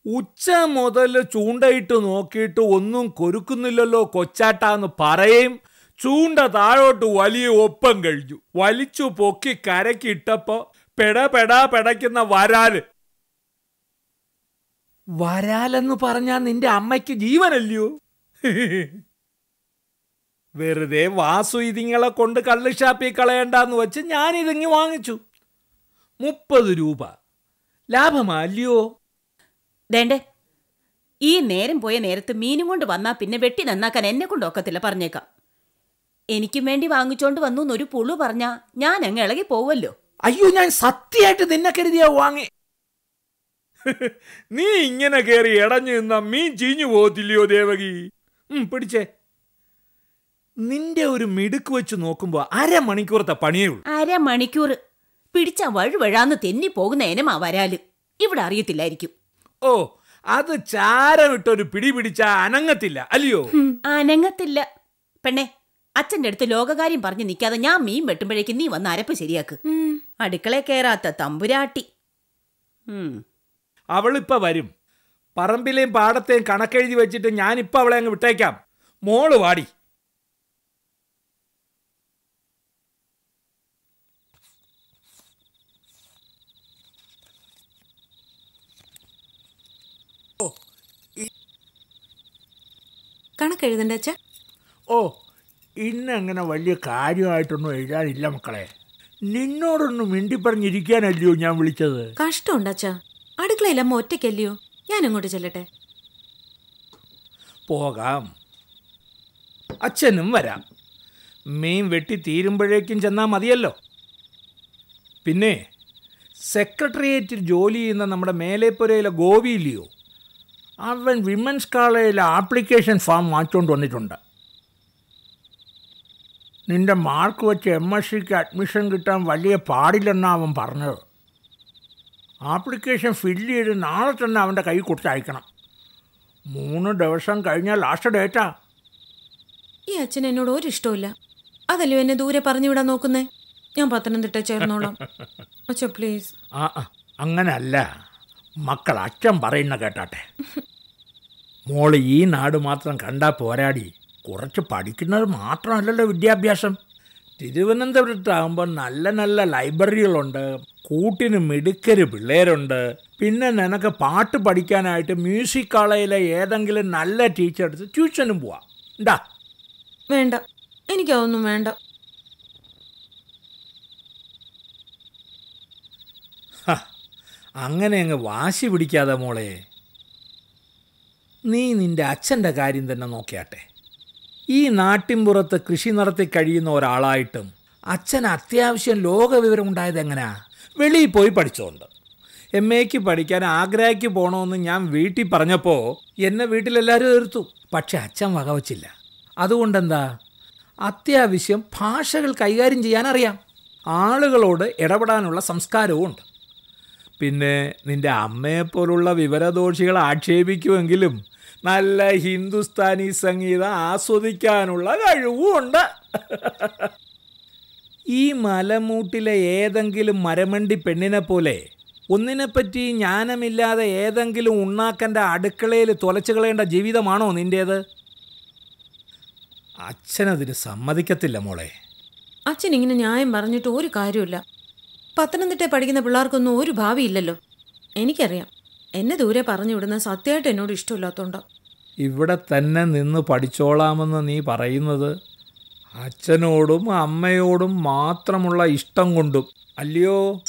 ഉച്ച മുതൽ ചൂണ്ടയിട്ട് നോക്കിയിട്ട് ഒന്നും കൊരുക്കുന്നില്ലല്ലോ കൊച്ചാട്ടാന്ന് പറയും ചൂണ്ട താഴോട്ട് വലിയ ഒപ്പം കഴിഞ്ഞു. വലിച്ചു പൊക്കി കരയ്ക്ക് ഇട്ടപ്പോ പെട പെടാ പെടയ്ക്കുന്ന വരാൽ. വരാലെന്ന് പറഞ്ഞാ നിന്റെ അമ്മയ്ക്ക് ജീവനല്ലയോ? വെറുതെ വാസു ഇതിങ്ങളെ കൊണ്ട് കള്ള് ഷാപ്പിൽ കളയണ്ടെന്ന് വെച്ച് ഞാൻ ഇതിങ്ങി വാങ്ങിച്ചു. മുപ്പത് രൂപ. ലാഭമല്ലയോ വേണ്ടേ ഈ നേരം പോയ നേരത്ത് മീനും കൊണ്ട് വന്നാ പിന്നെ വെട്ടി നന്നാക്കാൻ എന്നെ കൊണ്ട് ഒക്കത്തില്ല പറഞ്ഞേക്കാം. എനിക്കും വേണ്ടി വാങ്ങിച്ചോണ്ട് വന്നു എന്നൊരു പുളു പറഞ്ഞാ ഞാൻ അങ്ങ് ഇളകി പോവല്ലോ. അയ്യോ ഞാൻ സത്യമായിട്ട് നിന്നെ കരുതിയാ വാങ്ങി. നീ ഇങ്ങനെ കയറി ഇടഞ്ഞു നിന്ന മീൻ ചീഞ്ഞു പോകത്തില്ലയോ ദേവകി? പിടിച്ചേ. നിന്റെ ഒരു മിടുക്ക് വെച്ച് നോക്കുമ്പോ അരമണിക്കൂറത്തെ പണിയേ ഉള്ളൂ. അരമണിക്കൂർ. പിടിച്ച വഴുവഴാന്ന് തെന്നി പോകുന്ന എനമാ വരാൽ. ഇവിടെ അറിയത്തില്ലായിരിക്കും. ഓ അത് ചാരമിട്ടൊരു പിടി പിടിച്ച അനങ്ങത്തില്ല അല്ലയോ? അനങ്ങത്തില്ല. പെണ്ണെ അച്ഛന്റെ അടുത്ത് ലോകകാര്യം പറഞ്ഞു നിൽക്കാതെ ഞാൻ മീൻ വെട്ടുമ്പോഴേക്കും നീ വന്ന് അരപ്പ് ശരിയാക്ക്. അടുക്കള കയറാത്ത തമ്പുരാട്ടി. അവളിപ്പ വരും. പറമ്പിലെയും പാടത്തെയും കണക്കെഴുതി വെച്ചിട്ട് ഞാനിപ്പോൾ അവളെ അങ്ങ് വിട്ടേക്കാം. മോൾ വാടി. കണക്കെഴുതണ്ട അച്ഛ. ഓ ഇന്നങ്ങനെ വലിയ കാര്യമായിട്ടൊന്നും എഴുതാനില്ല മക്കളെ. നിന്നോടൊന്നും മിണ്ടി പറഞ്ഞിരിക്കാനല്ലയോ ഞാൻ വിളിച്ചത്? കഷ്ടമുണ്ട് അച്ഛ. അമ്മ ഒറ്റയ്ക്കല്ലയോ? ഞാൻ അങ്ങോട്ട് ചെല്ലട്ടെ? പോകാം. അച്ഛനും വരാം. മീൻ വെട്ടി തീരുമ്പോഴേക്കും ചെന്നാൽ മതിയല്ലോ. പിന്നെ സെക്രട്ടേറിയറ്റിൽ ജോലി ചെയ്യുന്ന നമ്മുടെ മേലേപ്പുരയിലെ ഗോപിയില്ലയോ? അവൻ വിമൻസ് കോളേജിലെ ആപ്ലിക്കേഷൻ ഫോം വാങ്ങിച്ചുകൊണ്ട് വന്നിട്ടുണ്ട്. നിന്റെ മാർക്ക് വെച്ച് എം എസ് സിക്ക് അഡ്മിഷൻ കിട്ടാൻ വലിയ പാടില്ലെന്നാണ് അവൻ പറഞ്ഞത്. ആപ്ലിക്കേഷൻ ഫില്ല് ചെയ്ത് നാളെ തന്നെ അവന്റെ കൈ കൊടുത്തയക്കണം. മൂന്ന് ദിവസം കഴിഞ്ഞാൽ ലാസ്റ്റ് ഡേറ്റാ. ഈ അച്ഛൻ എന്നോട് ഒരു ഇഷ്ടമില്ല അതല്ലയോ എന്നെ ദൂരെ പറഞ്ഞു വിടാൻ നോക്കുന്നേ? ഞാൻ പത്തനംതിട്ട ചേർന്നോളാം. അച്ഛ പ്ലീസ് ആ ആ, അങ്ങനല്ല. മക്കൾ അച്ഛൻ പറയുന്ന കേട്ടാട്ടെ. മോൾ ഈ നാട് മാത്രം കണ്ടാൽ പോരാടി. കുറച്ച് പഠിക്കുന്നത് മാത്രമല്ലല്ലോ വിദ്യാഭ്യാസം. തിരുവനന്തപുരത്താകുമ്പോൾ നല്ല നല്ല ലൈബ്രറികളുണ്ട്. കൂട്ടിന് മിടുക്കര് പിള്ളേരുണ്ട്. പിന്നെ നിനക്ക് പാട്ട് പഠിക്കാനായിട്ട് മ്യൂസിക് കോളേജിലെ ഏതെങ്കിലും നല്ല ടീച്ചർ എടുത്ത് ട്യൂഷനും പോവാം. ഉണ്ടാ വേണ്ട. എനിക്കതൊന്നും വേണ്ട. അങ്ങനെ അങ്ങ് വാശി പിടിക്കാതെ മോളെ. നീ നിന്റെ അച്ഛന്റെ കാര്യം തന്നെ നോക്കിയാട്ടെ. ഈ നാട്ടിൻപുറത്ത് കൃഷി നടത്തി കഴിയുന്ന ഒരാളായിട്ടും അച്ഛൻ അത്യാവശ്യം ലോകവിവരം ഉണ്ടായത് എങ്ങനെയാ വെളിയിൽ പോയി പഠിച്ചോണ്ട്. എം എക്ക് പഠിക്കാൻ ആഗ്രഹിക്ക് പോകണമെന്ന് ഞാൻ വീട്ടിൽ പറഞ്ഞപ്പോൾ എന്നെ വീട്ടിലെല്ലാവരും എതിർത്തു. പക്ഷെ അച്ഛൻ വകവച്ചില്ല. അതുകൊണ്ടെന്താ? അത്യാവശ്യം ഭാഷകൾ കൈകാര്യം ചെയ്യാൻ അറിയാം ആളുകളോട് ഇടപെടാനുള്ള സംസ്കാരവും ഉണ്ട്. പിന്നെ നിന്റെ അമ്മയെപ്പോലുള്ള വിവരദോഷികളെ ആക്ഷേപിക്കുമെങ്കിലും നല്ല ഹിന്ദുസ്ഥാനി സംഗീതം ആസ്വദിക്കാനുള്ള കഴിവും ഉണ്ട് ഈ മലമൂട്ടിലെ ഏതെങ്കിലും മരമണ്ടി പെണ്ണിനെ പോലെ ഒന്നിനെപ്പറ്റി ജ്ഞാനമില്ലാതെ ഏതെങ്കിലും ഉണ്ണാക്കന്റെ അടുക്കളയിൽ തുലച്ചു കളയേണ്ട ജീവിതമാണോ നിന്റേത്? അച്ഛനതിന് സമ്മതിക്കത്തില്ല മോളെ. അച്ഛൻ ഇങ്ങനെ ന്യായം പറഞ്ഞിട്ട് ഒരു കാര്യമില്ല പത്തനംതിട്ട പഠിക്കുന്ന പിള്ളേർക്കൊന്നും ഒരു ഭാവിയില്ലല്ലോ. എനിക്കറിയാം. എന്നെ ദൂരെ പറഞ്ഞു വിടുന്ന സത്യമായിട്ട് എന്നോട് ഇഷ്ടമില്ലാത്തോണ്ടോ? ഇവിടെ തന്നെ നിന്ന് പഠിച്ചോളാമെന്ന് നീ പറയുന്നത് അച്ഛനോടും അമ്മയോടും മാത്രമുള്ള ഇഷ്ടം കൊണ്ടും അല്ലയോ?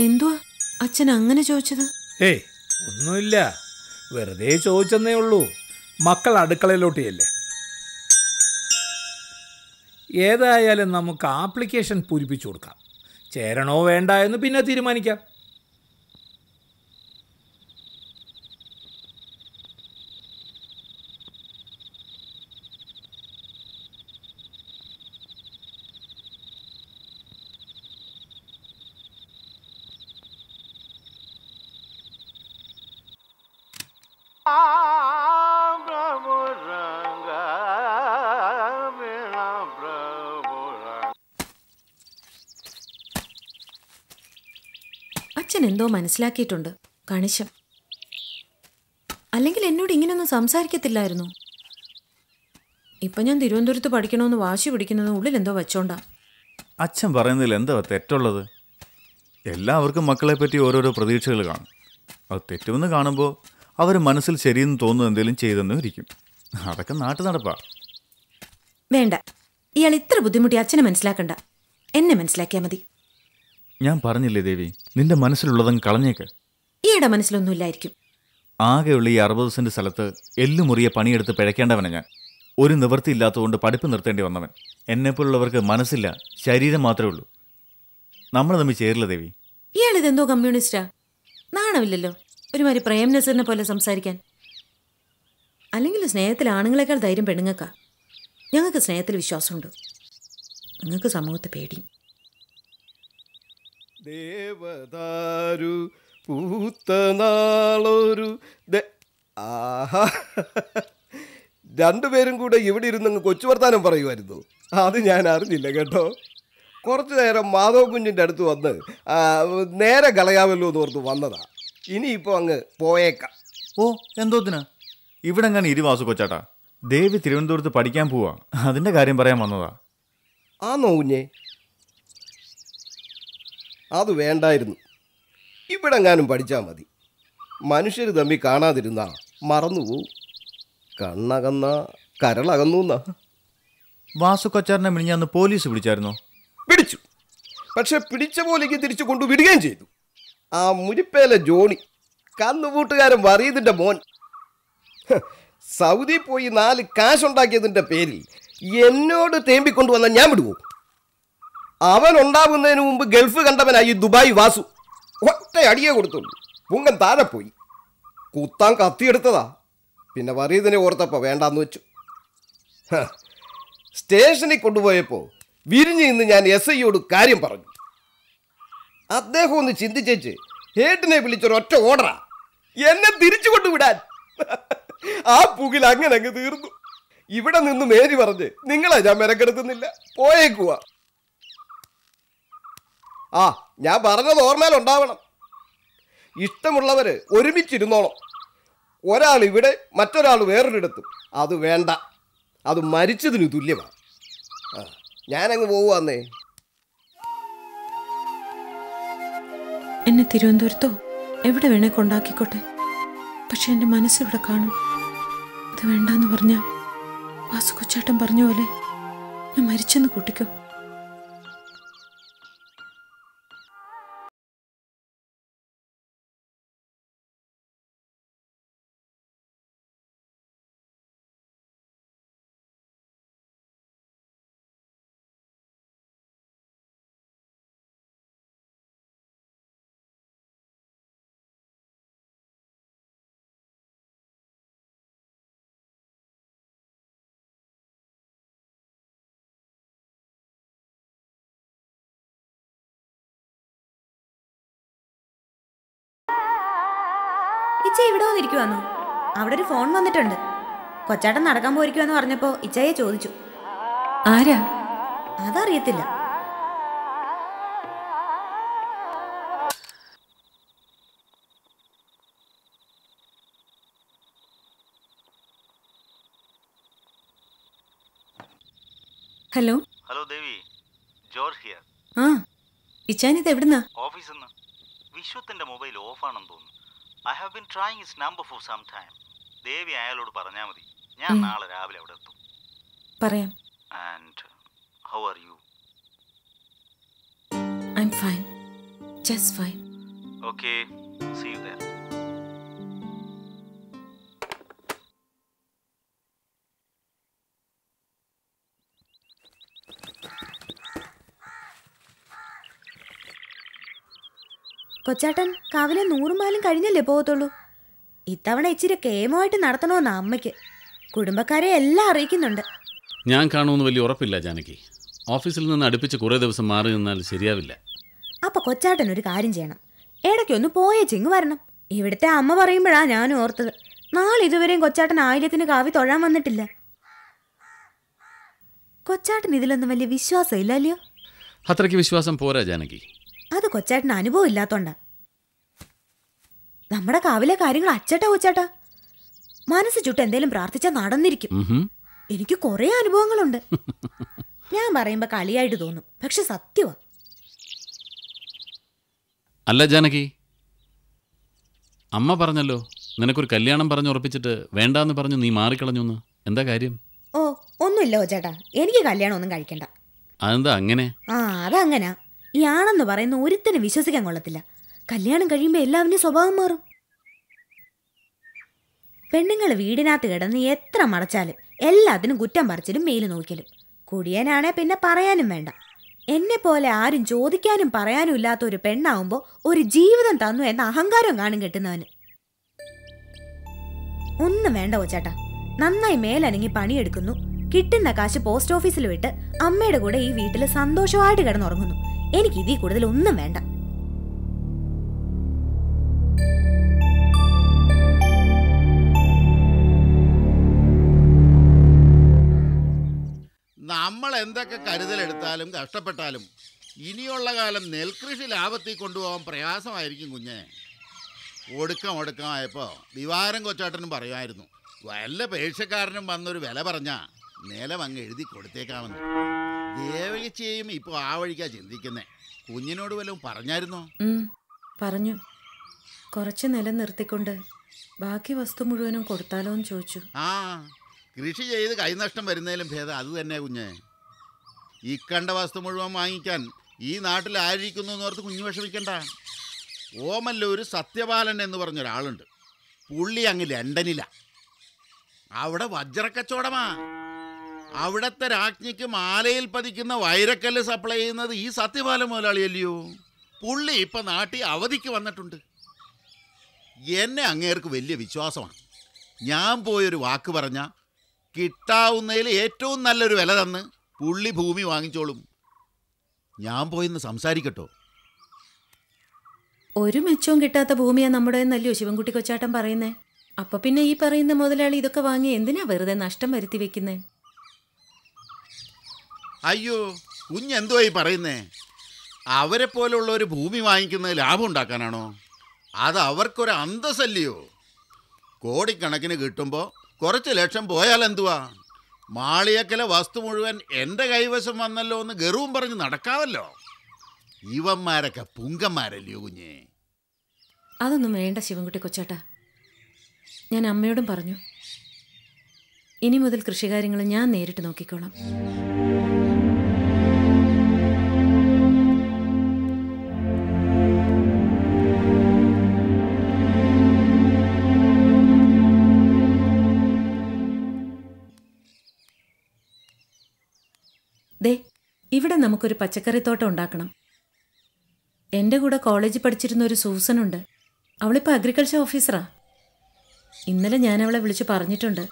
എന്തുവാ? അച്ഛൻ അങ്ങനെ ചോദിച്ചത്? ഏയ് ഒന്നുമില്ല. വെറുതെ ചോദിച്ചെന്നേ ഉള്ളൂ. മക്കൾ അടുക്കളയിലോട്ടിയല്ലേ? ഏതായാലും നമുക്ക് ആപ്ലിക്കേഷൻ പൂരിപ്പിച്ചു കൊടുക്കാം. ചേരണോ വേണ്ട എന്ന് പിന്നെ തീരുമാനിക്കാം. അച്ഛൻ എന്തോ മനസ്സിലാക്കിയിട്ടുണ്ട്. കണിശം. അല്ലെങ്കിൽ എന്നോട് ഇങ്ങനെയൊന്നും സംസാരിക്കത്തില്ലായിരുന്നു. ഇപ്പൊ ഞാൻ തിരുവനന്തപുരത്ത് പഠിക്കണമെന്ന് വാശി പിടിക്കുന്നത് ഉള്ളിൽ എന്തോ വെച്ചോണ്ടാ. അച്ഛൻ പറയുന്നതിൽ എന്താ തെറ്റുള്ളത്? എല്ലാവർക്കും മക്കളെ പറ്റി ഓരോരോ പ്രതീക്ഷകൾ കാണും. അത് തെറ്റുമെന്ന് കാണുമ്പോൾ അവർ മനസ്സിൽ ശരിയെന്ന് തോന്നുന്നു എന്തെങ്കിലും ചെയ്തെന്നും ഇരിക്കും. അതൊക്കെ നാട്ടു നടപ്പാ. വേണ്ട. ഇയാൾ ഇത്ര ബുദ്ധിമുട്ടി അച്ഛനെ മനസ്സിലാക്കണ്ട. എന്നെ മനസ്സിലാക്കിയാൽ മതി. ഞാൻ പറഞ്ഞില്ലേ ദേവി നിന്റെ മനസ്സിലുള്ളതങ്ങ് കളഞ്ഞേക്ക്. ഈയുടെ മനസ്സിലൊന്നുമില്ലായിരിക്കും. ആകെയുള്ള ഈ അറുപത് സെന്റ് സ്ഥലത്ത് എല്ലുമുറിയെ പണിയെടുത്ത് പിഴയ്ക്കേണ്ടവനാണ് ഞാൻ. ഒരു നിവൃത്തിയില്ലാത്തതുകൊണ്ട് പഠിപ്പ് നിർത്തേണ്ടി വന്നവൻ. എന്നെപ്പോലുള്ളവർക്ക് മനസ്സില്ല ശരീരം മാത്രമേ ഉള്ളൂ. നമ്മൾ തമ്മിൽ ചേരില്ല ദേവി. ഇയാൾ ഇതെന്തോ കമ്മ്യൂണിസ്റ്റാ? നാണമില്ലല്ലോ. ഒരുമാതിരി പ്രേം നസീറിനെ പോലെ സംസാരിക്കാൻ. അല്ലെങ്കിൽ സ്നേഹത്തിൽ ആണുങ്ങളെക്കാൾ ധൈര്യം പെണ്ണുങ്ങൾക്കാ? ഞങ്ങൾക്ക് സ്നേഹത്തിൽ വിശ്വാസമുണ്ട്. നിങ്ങൾക്ക് സമൂഹത്തെ പേടി. ദേവദാരു പൂത്തനാളൊരു ദേ- ആഹാ. രണ്ടുപേരും കൂടെ ഇവിടെ ഇരുന്നങ്ങ് കൊച്ചു വർത്താനം പറയുമായിരുന്നു. അത് ഞാൻ അറിഞ്ഞില്ല കേട്ടോ. കുറച്ചു നേരം മാധവ് കുഞ്ഞിന്റെ അടുത്ത് വന്ന് നേരെ കളയാമല്ലോ എന്ന് ഓർത്ത് വന്നതാ. ഇനിയിപ്പോൾ അങ്ങ് പോയേക്കാം. ഓ എന്തോത്തിനാ ഇവിടെ അങ്ങനെ ഇരുവാസു കൊച്ചാട്ടാ. ദേവി തിരുവനന്തപുരത്ത് പഠിക്കാൻ പോവാ. അതിന്റെ കാര്യം പറയാൻ വന്നതാ. ആന്നോ കുഞ്ഞേ? അത് വേണ്ടായിരുന്നു. ഇവിടെങ്ങാനും പഠിച്ചാൽ മതി. മനുഷ്യർ തമ്മിൽ കാണാതിരുന്ന മറന്നുപോവും കണ്ണകന്ന കരളകന്നു എന്നാ വാസു കൊച്ചാറിനെ മിനിഞ്ഞാന്ന് പോലീസ് പിടിച്ചായിരുന്നോ? പിടിച്ചു. പക്ഷെ പിടിച്ച പോലേക്ക് തിരിച്ചു കൊണ്ടുവിടുകയും ചെയ്തു. ആ മുരിപ്പേലെ ജോണി കന്നുകൂട്ടുകാരൻ വറിയതിന്റെ മോൻ. സൗദി പോയി നാല് കാശുണ്ടാക്കിയതിന്റെ പേരിൽ എന്നോട് തേമ്പിക്കൊണ്ടുവന്ന ഞാൻ വിടുവോ? അവൻ ഉണ്ടാകുന്നതിന് മുമ്പ് ഗൾഫ് കണ്ടവനായി ദുബായ് വാസു. ഒറ്റ അടിയെ കൊടുത്തുള്ളൂ. പുങ്കൻ താഴെ പോയി. കുത്താൻ കത്തിയെടുത്തതാ. പിന്നെ വറീതിനെ ഓർത്തപ്പോൾ വേണ്ടാന്ന് വെച്ചു. സ്റ്റേഷനിൽ കൊണ്ടുപോയപ്പോൾ വിരിഞ്ഞ് ഇന്ന് ഞാൻ എസ് ഐയോട് കാര്യം പറഞ്ഞു. അദ്ദേഹം ഒന്ന് ചിന്തിച്ചേച്ച് ഹേട്ടിനെ വിളിച്ചൊരൊറ്റ ഓർഡറാ. എന്നെ തിരിച്ചു കൊണ്ടുവിടാൻ. ആ പുകിൽ അങ്ങനെ അങ്ങ് തീർന്നു. ഇവിടെ നിന്ന് മേരി പറഞ്ഞ് നിങ്ങളെ ഞാൻ മെനക്കെടുത്തുന്നില്ല പോയേക്കുവാ. ആ ഞാൻ പറഞ്ഞത് ഓർമ്മയിലുണ്ടാവണം. ഇഷ്ടമുള്ളവർ ഒരുമിച്ചിരുന്നോണം. ഒരാൾ ഇവിടെ മറ്റൊരാൾ വേറൊരിടത്തും. അത് വേണ്ട. അത് മരിച്ചതിന് തുല്യമാണ്. ആ, ഞാനങ്ങ് പോവാന്നേ എന്നെ തിരുവനന്തപുരത്തോ? എവിടെ വേണേ കൊണ്ടാക്കിക്കോട്ടെ. പക്ഷെ എന്റെ മനസ്സിവിടെ കാണും. ഇത് വേണ്ടാന്ന് പറഞ്ഞ വാസു കൊച്ചേട്ടൻ പറഞ്ഞ പോലെ ഞാൻ മരിച്ചെന്ന് കൂട്ടിക്കോ. ഇവിടെ വന്നിരിക്കുവാന്നോ? അവിടെ ഒരു ഫോൺ വന്നിട്ടുണ്ട്. കൊച്ചാട്ടൻ നടക്കാൻ പോയിരിക്കുവാന്ന് പറഞ്ഞപ്പോ ഇച്ചയെ ചോദിച്ചു. ആരാ? അതറിയത്തില്ല. Hello? Hello Devi. George here. ആ ഇച്ചാനിത് എവിടുന്നാ? ഓഫീസിൽ നിന്ന് വിശ്വത്തിന്റെ മൊബൈൽ ഓഫ് ആണെന്ന് തോന്നുന്നു. I have been trying his number for some time Devi അയാളോട് പറഞ്ഞാൽ മതി. ഞാൻ നാളെ രാവിലെ അവിടെ എത്തും. പറയാം. And how are you I'm fine just fine okay see you there കൊച്ചാട്ടൻ കാവിലെ നൂറും മാലും കഴിഞ്ഞല്ലേ പോകത്തുള്ളൂ? ഇത്തവണ ഇച്ചിരി കേമമായിട്ട് നടത്തണമെന്ന് അമ്മയ്ക്ക്. കുടുംബക്കാരെ എല്ലാം അറിയിക്കുന്നുണ്ട്. ഞാൻ കാണുമെന്ന് വലിയ ഉറപ്പില്ല ജാനകി. ഓഫീസിൽ നിന്ന് അടുപ്പിച്ച് കുറേ ദിവസം മാറി നിന്നാൽ ശരിയാവില്ല. അപ്പൊ കൊച്ചാട്ടൻ ഒരു കാര്യം ചെയ്യണം. ഇടയ്ക്കൊന്ന് പോയേ ചിങ്ങ് വരണം. ഇവിടുത്തെ അമ്മ പറയുമ്പോഴാ ഞാൻ ഓർത്തത്. നാളെ ഇതുവരെയും കൊച്ചാട്ടൻ ആയിരത്തിന് കാവി തൊഴാൻ വന്നിട്ടില്ല. കൊച്ചാട്ടൻ ഇതിലൊന്നും വലിയ വിശ്വാസം ഇല്ലല്ലോ അത്രയ്ക്ക് വിശ്വാസം പോരാ ജാനകി. അത് കൊച്ചേട്ടന് അനുഭവം ഇല്ലാത്തോണ്ട. നമ്മുടെ കാവിലെ കാര്യങ്ങൾ അച്ചട്ടാ കൊച്ചേട്ടാ. മനസ്സ് ചുട്ട് എന്തേലും പ്രാർത്ഥിച്ചാൽ നടന്നിരിക്കും. എനിക്ക് കുറേ അനുഭവങ്ങളുണ്ട്. ഞാൻ പറയുമ്പോ കളിയായിട്ട് തോന്നും പക്ഷെ സത്യമാ അല്ല ജാനകി. അമ്മ പറഞ്ഞല്ലോ നിനക്കൊരു കല്യാണം പറഞ്ഞു ഉറപ്പിച്ചിട്ട് വേണ്ടാന്ന് പറഞ്ഞു നീ മാറിക്കളഞ്ഞു എന്താ കാര്യം? ഓ ഒന്നുമില്ല ചേട്ടാ എനിക്ക് കല്യാണം ഒന്നും കഴിക്കണ്ട. അതെന്താ അങ്ങനെ? ആ അതങ്ങനാ. ഈ ആണെന്ന് പറയുന്ന ഒരുത്തിനും വിശ്വസിക്കാൻ കൊള്ളത്തില്ല. കല്യാണം കഴിയുമ്പോൾ എല്ലാവരും സ്വഭാവം മാറും. പെണ്ണുങ്ങൾ വീടിനകത്ത് കിടന്ന് എത്ര മറച്ചാലും എല്ലാത്തിനും കുറ്റം പറിച്ചിലും മെയിൽ നോക്കിയാലും കുടിയനാണേ പിന്നെ പറയാനും വേണ്ട. എന്നെ പോലെ ആരും ചോദിക്കാനും പറയാനും ഇല്ലാത്ത ഒരു പെണ്ണാവുമ്പോൾ ഒരു ജീവിതം തന്നു എന്ന അഹങ്കാരം കാണും കിട്ടുന്നവന്. ഒന്നും വേണ്ട കൊച്ചാട്ടാ. നന്നായി മേലനങ്ങി പണിയെടുക്കുന്നു. കിട്ടുന്ന കാശ് പോസ്റ്റ് ഓഫീസിൽ വിട്ട് അമ്മയുടെ കൂടെ ഈ വീട്ടിൽ സന്തോഷമായിട്ട് കിടന്നുറങ്ങുന്നു. എനിക്ക് ഇതിൽ കൂടുതൽ ഒന്നും വേണ്ട. നമ്മൾ എന്തൊക്കെ കരുതലെടുത്താലും കഷ്ടപ്പെട്ടാലും ഇനിയുള്ള കാലം നെൽകൃഷി ലാഭത്തിൽ കൊണ്ടുപോകാൻ പ്രയാസമായിരിക്കും കുഞ്ഞെ. ഒടുക്കം ഒടുക്കമായപ്പോൾ ദിവാരം കൊച്ചാട്ടനും പറയുമായിരുന്നു. വല്ല പേക്ഷക്കാരനും വന്നൊരു വില പറഞ്ഞാ നിലം അങ്ങ് എഴുതി കൊടുത്തേക്കാമെന്ന്. ദേവകിച്ചയും ഇപ്പോൾ ആ വഴിക്കാ ചിന്തിക്കുന്നേ. കുഞ്ഞിനോട് വല്ലതും പറഞ്ഞായിരുന്നോ? പറഞ്ഞു. കുറച്ച് നിലം നിർത്തിക്കൊണ്ട് ബാക്കി വസ്തു മുഴുവനും കൊടുത്താലോന്ന് ചോദിച്ചു. ആ കൃഷി ചെയ്ത് കൈനഷ്ടം വരുന്നതിലും ഭേദം അത് തന്നെ കുഞ്ഞെ. ഈ കണ്ട വസ്തു മുഴുവൻ വാങ്ങിക്കാൻ ഈ നാട്ടിൽ ആയിരിക്കുന്നു എന്നോർത്ത് കുഞ്ഞു വിഷമിക്കണ്ട. ഒരു സത്യപാലൻ എന്ന് പറഞ്ഞൊരാളുണ്ട്. പുള്ളി അങ്ങ് ലണ്ടനില. അവിടെ വജ്രക്കച്ചവടമാ. അവിടത്തെ രാജ്ഞിക്ക് മാലയിൽ പതിക്കുന്ന വൈരക്കല്ല് സപ്ലൈ ചെയ്യുന്നത് ഈ സത്യപാല മുതലാളിയല്ലയോ പുള്ളി ഇപ്പൊ നാട്ടിൽ അവധിക്ക് വന്നിട്ടുണ്ട്. എന്നെ അങ്ങേർക്ക് വലിയ വിശ്വാസമാണ്. ഞാൻ പോയൊരു വാക്ക് പറഞ്ഞ കിട്ടാവുന്നതിൽ ഏറ്റവും നല്ലൊരു വില തന്ന് പുള്ളി ഭൂമി വാങ്ങിച്ചോളും. ഞാൻ പോയിന്ന് സംസാരിക്കട്ടോ. ഒരു മെച്ചവും കിട്ടാത്ത ഭൂമിയാ നമ്മുടെ നല്ലയോ ശിവൻകുട്ടി കൊച്ചാട്ടൻ പറയുന്നേ? അപ്പൊ പിന്നെ ഈ പറയുന്ന മുതലാളി ഇതൊക്കെ വാങ്ങി എന്തിനാ വെറുതെ നഷ്ടം വരുത്തി വെക്കുന്നേ? അയ്യോ കുഞ്ഞെന്തോ ഈ പറയുന്നേ. അവരെ പോലുള്ള ഒരു ഭൂമി വാങ്ങിക്കുന്നത് ലാഭം ഉണ്ടാക്കാനാണോ? അത് അവർക്കൊരു അന്തസ്സല്ലയോ? കോടിക്കണക്കിന് കിട്ടുമ്പോൾ കുറച്ച് ലക്ഷം പോയാൽ എന്തുവാ? മാളിയക്കലെ വസ്തു മുഴുവൻ എന്റെ കൈവശം വന്നല്ലോ എന്ന് ഗർവും പറഞ്ഞ് നടക്കാവല്ലോ. ഇവന്മാരൊക്കെ പുങ്കന്മാരല്ലയോ കുഞ്ഞേ? അതൊന്നും വേണ്ട ശിവൻകുട്ടി കൊച്ചേട്ടാ. ഞാൻ അമ്മയോടും പറഞ്ഞു. ഇനി മുതൽ കൃഷികാര്യങ്ങൾ ഞാൻ നേരിട്ട് നോക്കിക്കോളാം. ഇവിടെ നമുക്കൊരു പച്ചക്കറിത്തോട്ടം ഉണ്ടാക്കണം. എന്റെ കൂടെ കോളേജിൽ പഠിച്ചിരുന്ന ഒരു സൂസനുണ്ട് അവളിപ്പോൾ അഗ്രികൾച്ചർ ഓഫീസറാ ഇന്നലെ ഞാൻ അവളെ വിളിച്ച് പറഞ്ഞിട്ടുണ്ട്.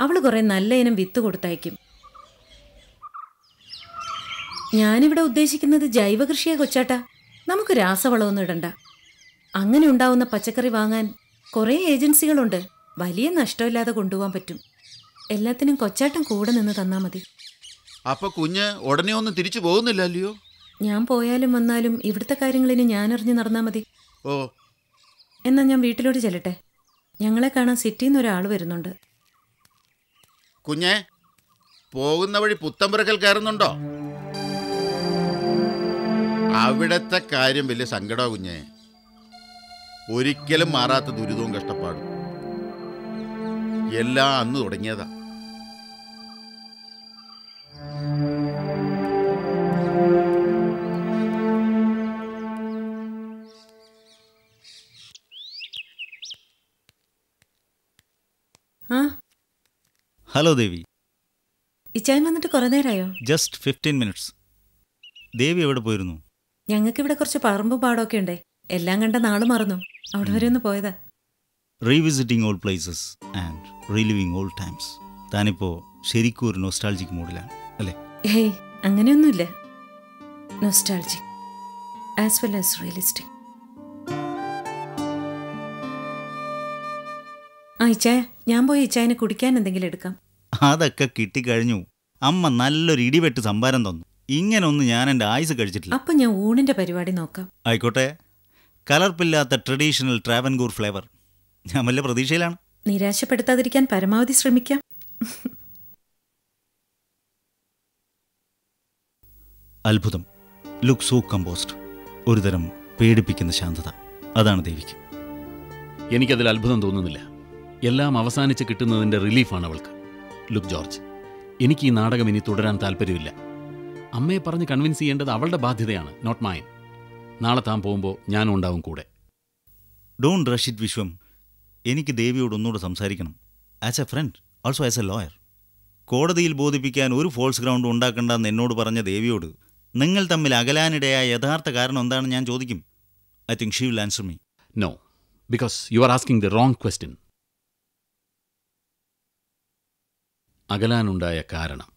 അവൾ കുറേ നല്ല ഇനം വിത്ത് കൊടുത്തയക്കും. ഞാനിവിടെ ഉദ്ദേശിക്കുന്നത് ജൈവ കൃഷിയെ കൊച്ചാട്ടാ. നമുക്ക് രാസവളമൊന്നും ഇടണ്ട. അങ്ങനെ ഉണ്ടാവുന്ന പച്ചക്കറി വാങ്ങാൻ കുറേ ഏജൻസികളുണ്ട്. വലിയ നഷ്ടമില്ലാതെ കൊണ്ടുപോകാൻ പറ്റും. എല്ലാത്തിനും കൊച്ചാട്ടം കൂടെ നിന്ന് തന്നാൽ മതി. അപ്പൊ കുഞ്ഞ് ഉടനെ ഒന്നും തിരിച്ചു പോകുന്നില്ലല്ലോ ഞാൻ പോയാലും വന്നാലും ഇവിടുത്തെ കാര്യങ്ങളിനി ഞാനറിഞ്ഞ് നടന്നാൽ മതി. ഓ. എന്നാ ഞാൻ വീട്ടിലോട്ട് ചെല്ലട്ടെ. ഞങ്ങളെ കാണാൻ സിറ്റിയിൽ നിന്ന് ഒരാൾ വരുന്നുണ്ട്. കുഞ്ഞേ പോകുന്ന വഴി പുത്തമ്പുറക്കൽ കയറുന്നുണ്ടോ? അവിടത്തെ കാര്യം വലിയ സങ്കടോ കുഞ്ഞേ. ഒരിക്കലും മാറാത്ത ദുരിതവും കഷ്ടപ്പാടും. എല്ലാം അന്ന് തുടങ്ങിയതാ. ആ ഹലോ ദേവി ഇച്ചായൻ വന്നിട്ട് കുറെ നേരമായോ ജസ്റ്റ് ഫിഫ്റ്റീൻ മിനിറ്റ്സ് ദേവി എവിടെ പോയിരുന്നു? ഞങ്ങൾക്ക് ഇവിടെ കുറച്ച് പറമ്പും പാടമൊക്കെ ഉണ്ടേ. എല്ലാം കണ്ട നാൾ മറന്നു. അവിടെ വരെ ഒന്ന് പോയതാ. Revisiting all places and reliving all times താനിപ്പോ ശരിക്കും ഒരു നൊസ്റ്റാൾജിക് മൂഡിലാണ് അല്ലേ? ഹേയ് അങ്ങനെയൊന്നുമില്ല. Nostalgic as well as realistic ആ ഇച്ചായ ഞാൻ പോയി ഇച്ചായനെ കുടിക്കാൻ എന്തെങ്കിലും എടുക്കാം. അതൊക്കെ കിട്ടിക്കഴിഞ്ഞു. അമ്മ നല്ലൊരു ഇടിവെട്ട് സംഭാരം തന്നു. ഇങ്ങനൊന്നും ഞാൻ എന്റെ ആയുസ് കഴിച്ചിട്ടില്ല. അപ്പൊ ഞാൻ ഊണിന്റെ പരിപാടി നോക്കാം. ആയിക്കോട്ടെ. കലർപ്പില്ലാത്ത ട്രഡീഷണൽ ട്രാവൻകൂർ ഫ്ലേവർ ഞാൻ വല്ല പ്രതീക്ഷയിലാണ്. നിരാശപ്പെടുത്താതിരിക്കാൻ പരമാവധി ശ്രമിക്കാം. അത്ഭുതം. ലുക്ക് സോ കമ്പോസ്റ്റ് ഒരുതരം പേടിപ്പിക്കുന്ന ശാന്തത. അതാണ് ദേവിക്ക്. എനിക്കതിൽ അത്ഭുതം തോന്നുന്നില്ല. എല്ലാം അവസാനിച്ച് കിട്ടുന്നതിന്റെ റിലീഫാണ് അവൾക്ക്. ലുക്ക് ജോർജ് എനിക്ക് ഈ നാടകം ഇനി തുടരാൻ താല്പര്യമില്ല. അമ്മയെ പറഞ്ഞ് കൺവിൻസ് ചെയ്യേണ്ടത് അവളുടെ ബാധ്യതയാണ് നോട്ട് മൈൻ നാളെ താൻ പോകുമ്പോൾ ഞാനും ഉണ്ടാവും കൂടെ. Don't rush it Vishwam. എനിക്ക് ദേവിയോട് ഒന്നുകൂടെ സംസാരിക്കണം. As a friend also as a lawyer കോടതിയിൽ ബോധിപ്പിക്കാൻ ഒരു ഫോൾസ് ഗ്രൗണ്ട് ഉണ്ടാക്കണ്ടെന്ന് എന്നോട് പറഞ്ഞ ദേവിയോട് നിങ്ങൾ തമ്മിൽ അകലാനിടയായ യഥാർത്ഥ കാരണം എന്താണെന്ന് ഞാൻ ചോദിക്കും. I think she will answer me no because you are asking the wrong question അകലാനുണ്ടായ കാരണം.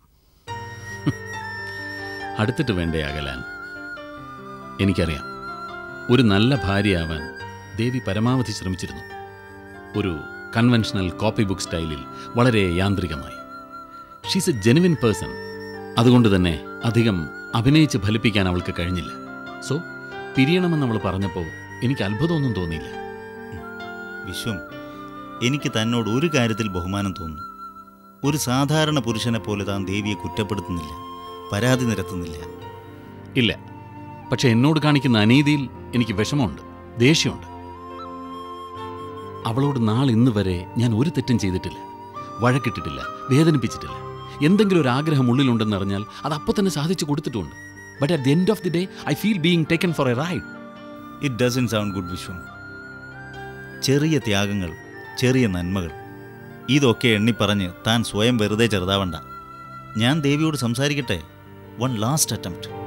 അടുത്തിട്ട് വേണ്ടേ അകലാൻ? എനിക്കറിയാം. ഒരു നല്ല ഭാര്യയാവാൻ ദേവി പരമാവധി ശ്രമിച്ചിരുന്നു. ഒരു കൺവെൻഷണൽ കോപ്പി ബുക്ക് സ്റ്റൈലിൽ വളരെ യാന്ത്രികമായി. ഷീസ് എ ജെനുവിൻ പേഴ്സൺ അതുകൊണ്ട് തന്നെ അധികം അഭിനയിച്ച് ഫലിപ്പിക്കാൻ അവൾക്ക് കഴിഞ്ഞില്ല. സോ പിരിയണമെന്ന് അവൾ പറഞ്ഞപ്പോൾ എനിക്ക് അത്ഭുതമൊന്നും തോന്നിയില്ല. വിശ്വം എനിക്ക് തന്നോട് ഒരു കാര്യത്തിൽ ബഹുമാനം തോന്നുന്നു. ഒരു സാധാരണ പുരുഷനെ പോലെ താൻ ദേവിയെ കുറ്റപ്പെടുത്തുന്നില്ല പരാതി നിരത്തുന്നില്ല. ഇല്ല. പക്ഷെ എന്നോട് കാണിക്കുന്ന അനീതിയിൽ എനിക്ക് വിഷമമുണ്ട് ദേഷ്യമുണ്ട്. അവളോട് നാൾ ഇന്ന് വരെ ഞാൻ ഒരു തെറ്റും ചെയ്തിട്ടില്ല. വഴക്കിട്ടിട്ടില്ല വേദനിപ്പിച്ചിട്ടില്ല. എന്തെങ്കിലും ഒരു ആഗ്രഹം ഉള്ളിലുണ്ടെന്ന് അറിഞ്ഞാൽ അത് അപ്പോൾ തന്നെ സാധിച്ചു കൊടുത്തിട്ടുണ്ട്. But at the end of the day I feel being taken for a ride it doesn't sound good Vishwam ചെറിയ ത്യാഗങ്ങൾ ചെറിയ നന്മകൾ ഇതൊക്കെ എണ്ണിപ്പറഞ്ഞ് താൻ സ്വയം വെറുതെ ചെറുതാവണ്ട. ഞാൻ ദേവിയോട് സംസാരിക്കട്ടെ? വൺ ലാസ്റ്റ് അറ്റംപ്റ്റ്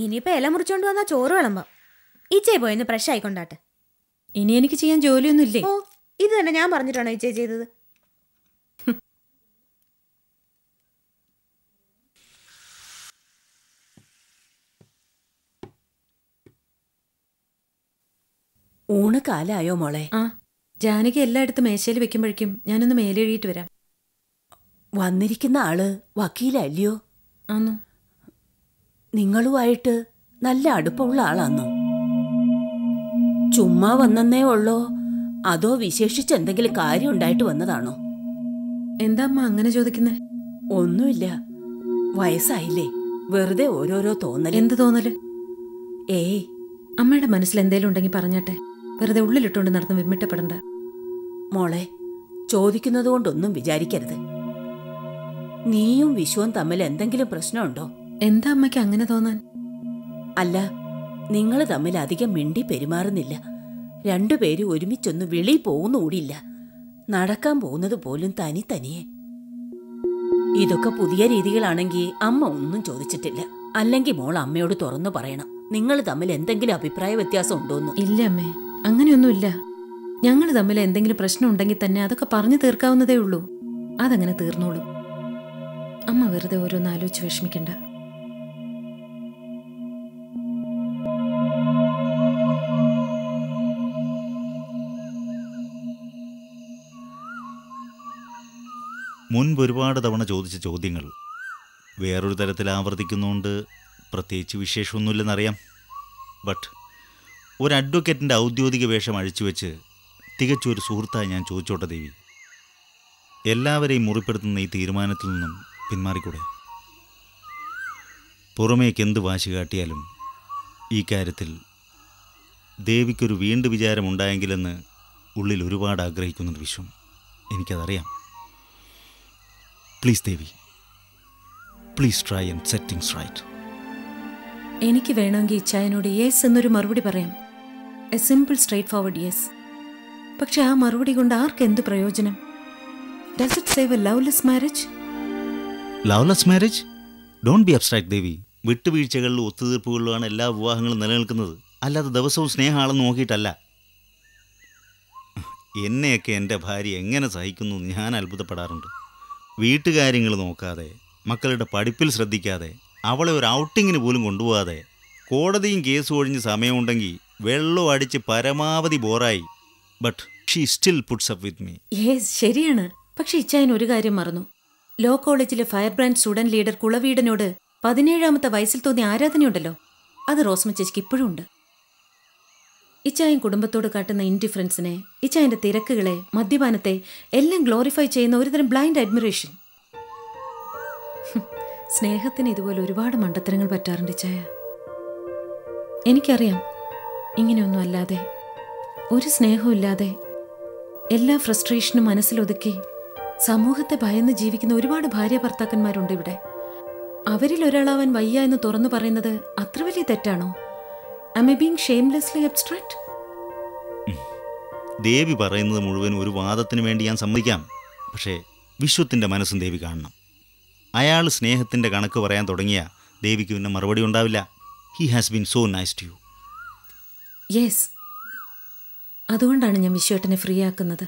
ഇനിയിപ്പോ ഇല മുറിച്ചോണ്ട് വന്നാ ചോറ് വിളമ്പാം. ഇച്ചേ പോയെന്ന് ഫ്രഷ് ആയിക്കൊണ്ടാട്ടെ ഇനി എനിക്ക് ചെയ്യാൻ ജോലിയൊന്നും ഇല്ലേ? ഓ ഇത് തന്നെ ഞാൻ പറഞ്ഞിട്ടാണോ ഇച്ചേ ചെയ്തത്? ഊണ് കാലായോ മോളെ? ആ ജാനകി എല്ലായിടത്തും മേശയിൽ വെക്കുമ്പോഴേക്കും ഞാനൊന്ന് മേലെഴുതിയിട്ട് വരാം. വന്നിരിക്കുന്ന ആൾ വക്കീലല്ലയോ? ആന്നോ. നിങ്ങളുമായിട്ട് നല്ല അടുപ്പമുള്ള ആളാന്നോ? ചുമ്മാ വന്നെന്നേ ഉള്ളോ? അതോ വിശേഷിച്ച് എന്തെങ്കിലും കാര്യം ഉണ്ടായിട്ട് വന്നതാണോ? എന്താ അമ്മ അങ്ങനെ ചോദിക്കുന്നേ? ഒന്നുമില്ല. വയസ്സായില്ലേ. വെറുതെ ഓരോരോ തോന്നൽ എന്ത് തോന്നൽ? ഏയ്. അമ്മയുടെ മനസ്സിൽ എന്തേലും ഉണ്ടെങ്കിൽ പറഞ്ഞാട്ടെ. വെറുതെ ഉള്ളിലിട്ടുകൊണ്ട് നടന്ന് വിമ്മിട്ടപ്പെടണ്ട മോളെ ചോദിക്കുന്നത് കൊണ്ടൊന്നും വിചാരിക്കരുത്. നീയും വിശ്വവും തമ്മിൽ എന്തെങ്കിലും പ്രശ്നമുണ്ടോ? എന്താ അമ്മയ്ക്ക് അങ്ങനെ തോന്നാൻ? അല്ല നിങ്ങൾ തമ്മിൽ അധികം മിണ്ടി പെരുമാറുന്നില്ല. രണ്ടുപേരും ഒരുമിച്ചൊന്ന് വെളി പോകുന്നുകൂടിയില്ല നടക്കാൻ പോകുന്നത് പോലും തനി തനിയെ ഇതൊക്കെ പുതിയ രീതികളാണെങ്കിൽ അമ്മ ഒന്നും ചോദിച്ചിട്ടില്ല. അല്ലെങ്കിൽ മോൾ അമ്മയോട് തുറന്നു പറയണം. നിങ്ങൾ തമ്മിൽ എന്തെങ്കിലും അഭിപ്രായ വ്യത്യാസം ഉണ്ടോന്ന്. ഇല്ല അമ്മേ അങ്ങനെയൊന്നുമില്ല. ഞങ്ങൾ തമ്മിൽ എന്തെങ്കിലും പ്രശ്നം ഉണ്ടെങ്കിൽ തന്നെ അതൊക്കെ പറഞ്ഞു തീർക്കാവുന്നതേ ഉള്ളൂ. അതങ്ങനെ തീർന്നോളും. അമ്മ വെറുതെ ഓരോന്ന് ആലോചിച്ച് വിഷമിക്കണ്ട. മുൻപ് ഒരുപാട് തവണ ചോദിച്ച ചോദ്യങ്ങൾ. വേറൊരു തരത്തിൽ ആവർത്തിക്കുന്നതുകൊണ്ട് പ്രത്യേകിച്ച് വിശേഷമൊന്നുമില്ലെന്നറിയാം. ബട്ട് ഒരു അഡ്വക്കേറ്റിന്റെ ഔദ്യോഗിക വേഷം അഴിച്ചുവെച്ച് തികച്ചൊരു സുഹൃത്തായി ഞാൻ ചോദിച്ചോട്ടെ ദേവി. എല്ലാവരെയും മുറിപ്പെടുത്തുന്ന ഈ തീരുമാനത്തിൽ നിന്നും പിന്മാറിക്കൂടെ? പുറമേക്ക് എന്ത് വാശി കാട്ടിയാലും ഈ കാര്യത്തിൽ ദേവിക്കൊരു വീണ്ടു വിചാരമുണ്ടായെങ്കിലെന്ന് ഉള്ളിൽ ഒരുപാട് ആഗ്രഹിക്കുന്നുണ്ട് Vishwam. എനിക്കതറിയാം. Please Devi please try and set things right എനിക്ക് വേണമെങ്കിൽ ഇച്ചായനോട് യെസ് എന്നൊരു മറുപടി പറയാം. A simple straight forward yes പക്ഷെ ആ മറുപടി കൊണ്ട് ആർക്ക് എന്ത് പ്രയോജനം? Does it save a loveless marriage loveless marriage don't be abstract Devi വിട്ടുവീഴ്ചകളിലും ഒത്തുതീർപ്പുകളിലുമാണ് എല്ലാ വിവാഹങ്ങളും നിലനിൽക്കുന്നത്. അല്ലാതെ ദിവസവും സ്നേഹമാണെന്ന് നോക്കിയിട്ടല്ല. എന്നെയൊക്കെ എന്റെ ഭാര്യ എങ്ങനെ സഹിക്കുന്നു ഞാൻ അത്ഭുതപ്പെടാറുണ്ട്. വീട്ടുകാര്യങ്ങൾ നോക്കാതെ മക്കളുടെ പഠിപ്പിൽ ശ്രദ്ധിക്കാതെ അവളെ ഒരു ഔട്ടിങ്ങിന് പോലും കൊണ്ടുപോകാതെ കോടതിയും കേസും ഒഴിഞ്ഞ് സമയമുണ്ടെങ്കിൽ വെള്ളം അടിച്ച് പരമാവധി ബോറായി. But she still puts up with me yes ശരിയാണ്. പക്ഷെ ഇച്ചായൻ ഒരു കാര്യം മറന്നു. ലോ കോളേജിലെ ഫയർ ബ്രാൻഡ് സ്റ്റുഡന്റ് ലീഡർ കുളവീടനോട് പതിനേഴാമത്തെ വയസ്സിൽ തോന്നിയ ആരാധനയുണ്ടല്ലോ? അത് റോസ്മ ചേച്ചിക്ക് ഇപ്പോഴും ഉണ്ട്. ഇച്ചായൻ കുടുംബത്തോട് കാട്ടുന്ന ഇൻഡിഫറൻസിനെ ഇച്ചായന്റെ തിരക്കുകളെ മദ്യപാനത്തെ എല്ലാം ഗ്ലോറിഫൈ ചെയ്യുന്ന ഒരുതരം ബ്ലൈൻഡ് അഡ്മിറേഷൻ സ്നേഹത്തിന് ഇതുപോലെ ഒരുപാട് മണ്ടത്തരങ്ങൾ പറ്റാറുണ്ട് ഇച്ചായ. എനിക്കറിയാം ഇങ്ങനെയൊന്നും അല്ലാതെ ഒരു സ്നേഹവും ഇല്ലാതെ എല്ലാ ഫ്രസ്ട്രേഷനും മനസ്സിലൊതുക്കി സമൂഹത്തെ ഭയന്ന് ജീവിക്കുന്ന ഒരുപാട് ഭാര്യ ഭർത്താക്കന്മാരുണ്ട് ഇവിടെ. അവരിൽ ഒരാളാവാൻ വയ്യ എന്ന് തുറന്നു പറയുന്നത് അത്ര വലിയ തെറ്റാണോ? ഐ മെ ബീങ് ഷെയിംലെസ്ലി അബ്സ്ട്രാക്ട് ദേവി പറയുന്നത് മുഴുവൻ ഒരു വാദത്തിന് വേണ്ടി ഞാൻ സമ്മതിക്കാം. പക്ഷേ വിശ്വത്തിന്റെ മനസ്സും ദേവി കാണണം. അയാൾ സ്നേഹത്തിന്റെ കണക്ക് പറയാൻ തുടങ്ങിയ ദേവിക്ക് പിന്നെ മറുപടി ഉണ്ടാവില്ല. He has been so nice to you yes അതുകൊണ്ടാണ് ഞാൻ വിശ്വേട്ടനെ ഫ്രീ ആക്കുന്നത്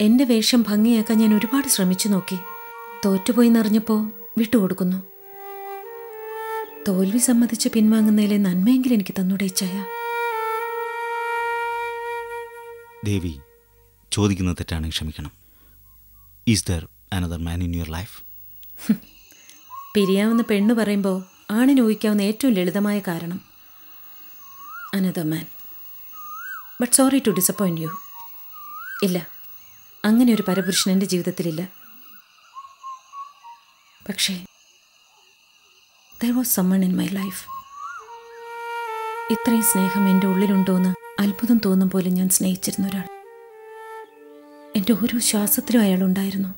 എന്റെ വേഷം ഭംഗിയാക്കാൻ ഞാൻ ഒരുപാട് ശ്രമിച്ചു നോക്കി. തോറ്റുപോയി എന്നറിഞ്ഞപ്പോൾ വിട്ടുകൊടുക്കുന്നു. തോൽവി സമ്മതിച്ച് പിൻവാങ്ങുന്നതിലെ നന്മയെങ്കിൽ എനിക്ക് തന്നൂടെ ദേവി ചോദിക്കുന്നത് തെറ്റാണെങ്കിൽ ക്ഷമിക്കണം. Is there another man in your life പിരിയാവുന്ന പെണ്ണ് പറയുമ്പോൾ ആണിന് ഊഹിക്കാവുന്ന ഏറ്റവും ലളിതമായ കാരണം another man but sorry to disappoint you ഇല്ല അങ്ങനെ ഒരു പരപുരുഷൻ എന്റെ ജീവിതത്തിലില്ല. പക്ഷേ there was someone in my life ഇത്രയും സ്നേഹം എന്റെ ഉള്ളിലുണ്ടോയെന്ന് അത്ഭുതം തോന്നും പോലെ ഞാൻ സ്നേഹിച്ചിരുന്ന ഒരാൾ. എന്റെ ഓരോ ശ്വാസത്തിലും അയാളുണ്ടായിരുന്നു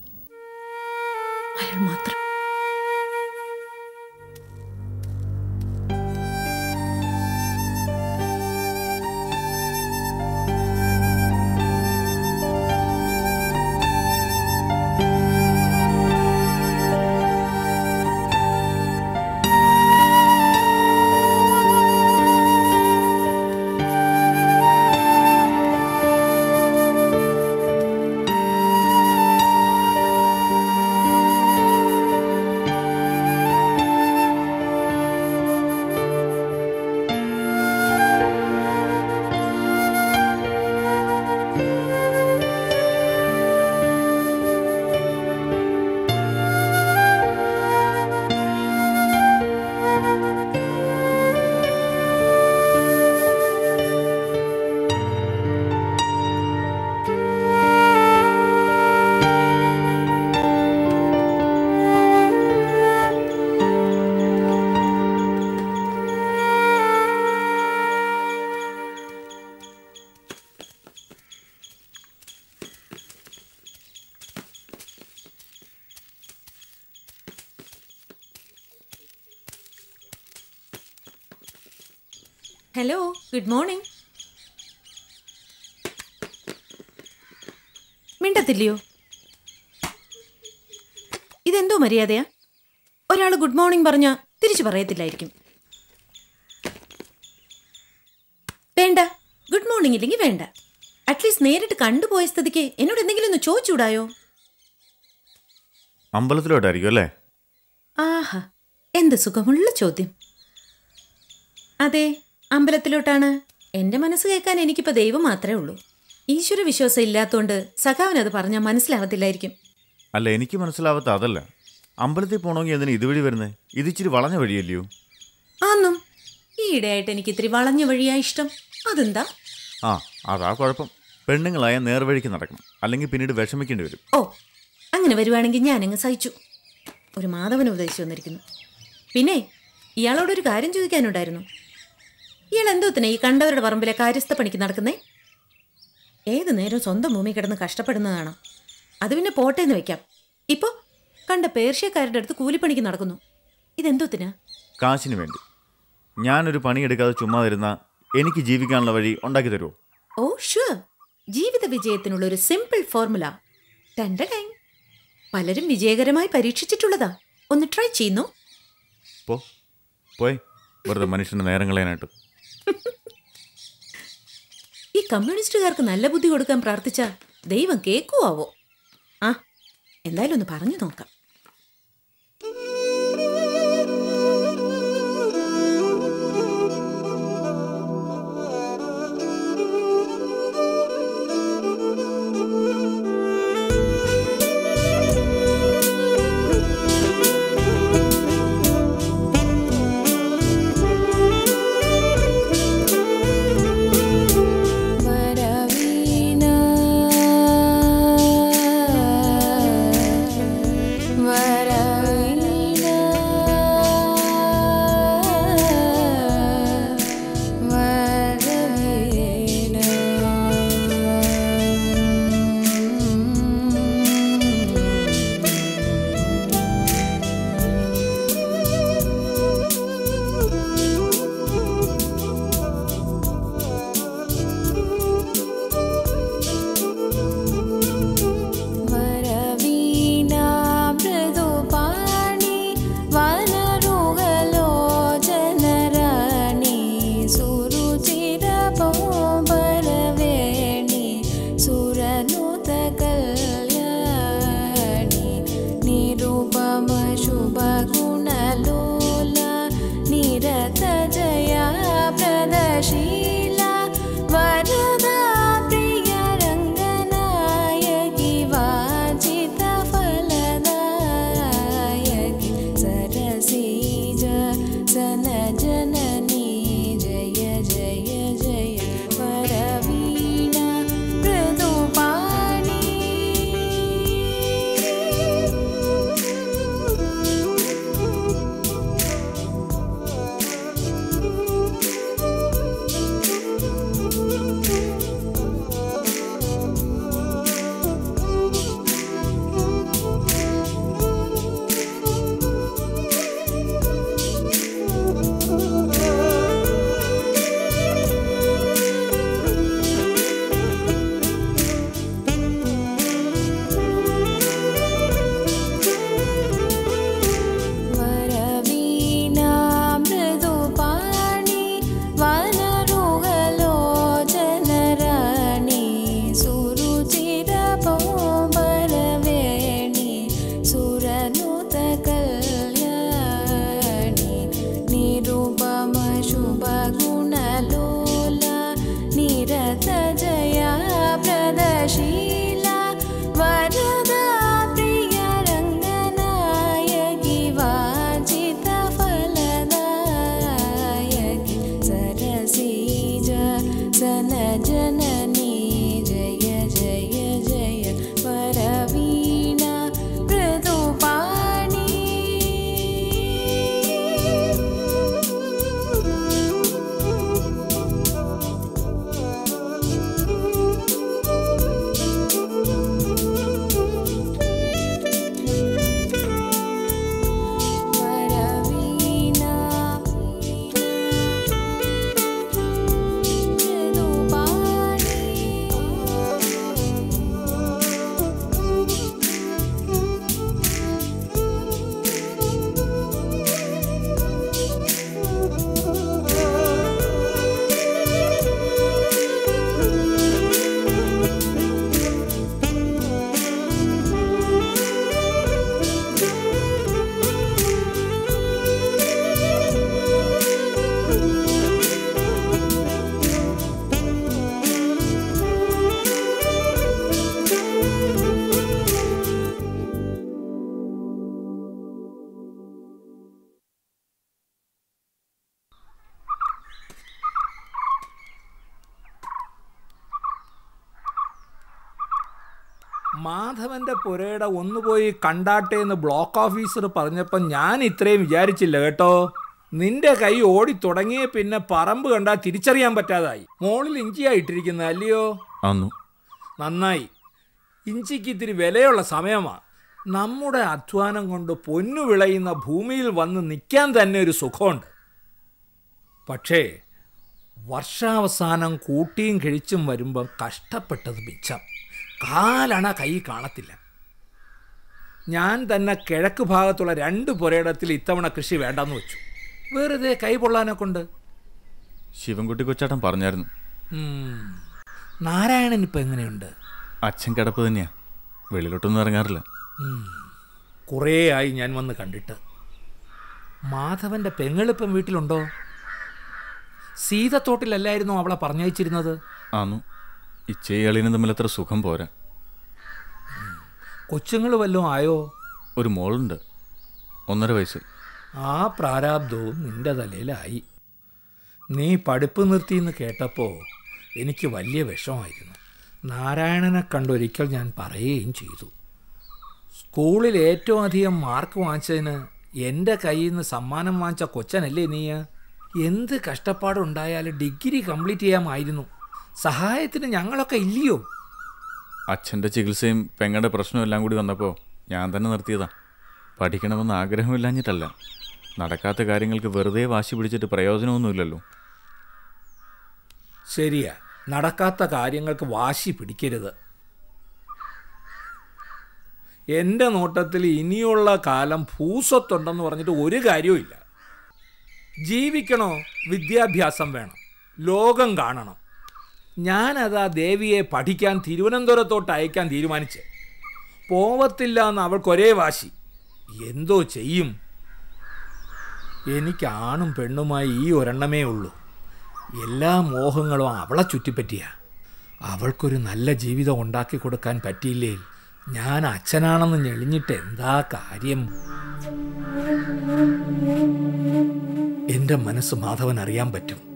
അയാൾ മാത്രം. ഗുഡ് മോർണിംഗ് മിണ്ടത്തില്ലയോ? ഇതെന്തോ മര്യാദയാ? ഒരാൾ ഗുഡ് മോർണിംഗ് പറഞ്ഞാൽ തിരിച്ചു പറയത്തില്ലായിരിക്കും. വേണ്ട. ഗുഡ് മോർണിംഗ് ഇല്ലെങ്കിൽ വേണ്ട. അറ്റ്ലീസ്റ്റ് നേരിട്ട് കണ്ടുപോയ സ്ഥിതിക്ക് എന്നോട് എന്തെങ്കിലും ഒന്ന് ചോദിച്ചൂടായോ അമ്പലത്തിലോട്ടായിരിക്കും അല്ലേ? ആഹാ. എന്ത് സുഖമുള്ള ചോദ്യം. അതെ അമ്പലത്തിലോട്ടാണ്. എന്റെ മനസ്സ് കേൾക്കാൻ എനിക്കിപ്പോ ദൈവം മാത്രമേ ഉള്ളൂ. ഈശ്വര വിശ്വാസം ഇല്ലാത്തോണ്ട് സഖാവിനത് പറഞ്ഞാൽ മനസ്സിലാവത്തില്ലായിരിക്കും. അല്ല എനിക്ക് മനസ്സിലാവാത്ത അതല്ല. അമ്പലത്തിൽ പോകണമെങ്കിൽ എന്തിനാ ഇതുവഴി വരുന്നത് ഇതിച്ചിരി വളഞ്ഞ വഴിയല്ലയോ? ആന്നും ഈയിടെയായിട്ട് എനിക്ക് ഇത്തിരി വളഞ്ഞ വഴിയാ ഇഷ്ടം. അതെന്താ? ആ അതാ കുഴപ്പം. പെണ്ണുങ്ങളായ നേർവഴിക്ക് നടക്കണം. അല്ലെങ്കിൽ പിന്നീട് വിഷമിക്കേണ്ടി വരും. ഓ അങ്ങനെ വരുവാണെങ്കിൽ ഞാൻ അങ്ങ് സഹിച്ചു. ഒരു മാധവൻ ഉപദേശിച്ചു വന്നിരിക്കുന്നു. പിന്നെ ഇയാളോടൊരു കാര്യം ചോദിക്കാനുണ്ടായിരുന്നു. ഇയാൾ എന്തോത്തിനാ ഈ കണ്ടവരുടെ പറമ്പിലെ കാര്യസ്ഥ പണിക്ക് നടക്കുന്നേ? ഏത് നേരം സ്വന്തം ഭൂമി കിടന്ന് കഷ്ടപ്പെടുന്നതാണ് അത് പിന്നെ പോട്ടെ എന്ന് വെക്കാം. ഇപ്പോ കണ്ട പേർഷ്യക്കാരുടെ അടുത്ത് കൂലിപ്പണിക്ക് നടക്കുന്നു. ഇതെന്തോത്തിനാ? കാശിന് വേണ്ടി. ഞാനൊരു പണിയെടുക്കാതെ ചുമ്മാ തരുന്ന എനിക്ക് ജീവിക്കാനുള്ള വഴി ഉണ്ടാക്കി തരുമോ ഓ ഷുവർ ജീവിത വിജയത്തിനുള്ള ഒരു സിമ്പിൾ ഫോർമുല ടെൻഡ ടൈം പലരും വിജയകരമായി പരീക്ഷിച്ചിട്ടുള്ളതാ. ഒന്ന് ട്രൈ ചെയ്യുന്നു. പോ. പോയി. വെറുതെ മനുഷ്യന്റെ നേരം കളയാനായിട്ട്. ഈ കമ്മ്യൂണിസ്റ്റുകാർക്ക് നല്ല ബുദ്ധി കൊടുക്കാൻ പ്രാർത്ഥിച്ച ദൈവം കേക്കുവാവോ? ആ എന്തായാലും ഒന്ന് പറഞ്ഞു നോക്കാം. പുരയുടെ ഒന്ന് പോയി കണ്ടാട്ടെ എന്ന് ബ്ലോക്ക് ഓഫീസർ പറഞ്ഞപ്പോൾ ഞാൻ ഇത്രയും വിചാരിച്ചില്ല കേട്ടോ. നിന്റെ കൈ ഓടി തുടങ്ങിയ പിന്നെ പറമ്പ് കണ്ടാൽ തിരിച്ചറിയാൻ പറ്റാതായി. മോളിൽ ഇഞ്ചിയായിട്ടിരിക്കുന്ന അല്ലയോ? അന്നു. നന്നായി. ഇഞ്ചിക്ക് ഇത്തിരി വിലയുള്ള സമയമാണ് നമ്മുടെ അധ്വാനം കൊണ്ട് പൊന്നു വിളയുന്ന ഭൂമിയിൽ വന്ന് നിൽക്കാൻ തന്നെ ഒരു സുഖമുണ്ട്. പക്ഷേ വർഷാവസാനം കൂട്ടിയും കിഴിച്ചും വരുമ്പം കഷ്ടപ്പെട്ടത് മിച്ചം. കാലണ കൈ കാണത്തില്ല. ഞാൻ തന്നെ കിഴക്ക് ഭാഗത്തുള്ള രണ്ട് പുരയിടത്തിൽ ഇത്തവണ കൃഷി വേണ്ടെന്ന് വെച്ചു. വെറുതെ കൈ പൊള്ളാനെ കൊണ്ട്. ശിവൻകുട്ടി കൊച്ചാട്ടൻ പറഞ്ഞായിരുന്നു. നാരായണൻ ഇപ്പം എങ്ങനെയുണ്ട്? അച്ഛൻ കിടപ്പ് തന്നെയാ. വെളിയിലോട്ടൊന്നും ഇറങ്ങാറില്ല. കുറേ ആയി ഞാൻ വന്ന് കണ്ടിട്ട്. മാധവന്റെ പെങ്ങളിപ്പം വീട്ടിലുണ്ടോ? സീതത്തോട്ടിലല്ലായിരുന്നു അവളെ പറഞ്ഞയച്ചിരുന്നത്? ആന്നു. ഇച്ചയും അളിയനും തമ്മിൽ അത്ര സുഖം പോരാ. കൊച്ചുങ്ങൾ വല്ലതും ആയോ? ഒരു മോളുണ്ട്. ഒന്നര വയസ്സ്. ആ പ്രാരാബ്ദവും നിന്റെ തലയിലായി. നീ പഠിപ്പ് നിർത്തിയെന്ന് കേട്ടപ്പോൾ എനിക്ക് വലിയ വിഷമായിരുന്നു. നാരായണനെ കണ്ടൊരിക്കൽ ഞാൻ പറയുകയും ചെയ്തു. സ്കൂളിൽ ഏറ്റവും അധികം മാർക്ക് വാങ്ങിച്ചതിന് എന്റെ കയ്യിൽ നിന്ന് സമ്മാനം വാങ്ങിച്ച കൊച്ചനല്ലേ നീ എന്ത് കഷ്ടപ്പാടുണ്ടായാലും ഡിഗ്രി കംപ്ലീറ്റ് ചെയ്യാമായിരുന്നു. സഹായത്തിന് ഞങ്ങളൊക്കെ ഇല്ലയോ? അച്ഛന്റെ ചികിത്സയും പെങ്ങളുടെ പ്രശ്നവും എല്ലാം കൂടി വന്നപ്പോൾ ഞാൻ തന്നെ നിർത്തിയതാ. പഠിക്കണമെന്ന് ആഗ്രഹമില്ലാഞ്ഞിട്ടല്ല. നടക്കാത്ത കാര്യങ്ങൾക്ക് വെറുതെ വാശി പിടിച്ചിട്ട് പ്രയോജനമൊന്നുമില്ലല്ലോ. ശരിയാ. നടക്കാത്ത കാര്യങ്ങൾക്ക് വാശി പിടിക്കരുത്. എന്റെ നോട്ടത്തിൽ ഇനിയുള്ള കാലം ഭൂസ്വത്തുണ്ടെന്ന് പറഞ്ഞിട്ട് ഒരു കാര്യവും ജീവിക്കണോ? വിദ്യാഭ്യാസം വേണം. ലോകം കാണണം. ഞാനതാ ദേവിയെ പഠിക്കാൻ തിരുവനന്തപുരത്തോട്ട് അയക്കാൻ തീരുമാനിച്ച്. പോവത്തില്ല എന്ന് അവൾക്കൊരേ വാശി. എന്തോ ചെയ്യും? എനിക്ക് ആണും പെണ്ണുമായി ഈ ഒരെണ്ണമേ ഉള്ളൂ. എല്ലാ മോഹങ്ങളും അവളെ ചുറ്റിപ്പറ്റിയ. അവൾക്കൊരു നല്ല ജീവിതം ഉണ്ടാക്കി കൊടുക്കാൻ പറ്റിയില്ലേ? ഞാൻ അച്ഛനാണെന്ന് ഞെളിഞ്ഞിട്ട് എന്താ കാര്യം? എന്റെ മനസ്സ് മാധവൻ അറിയാൻ പറ്റും.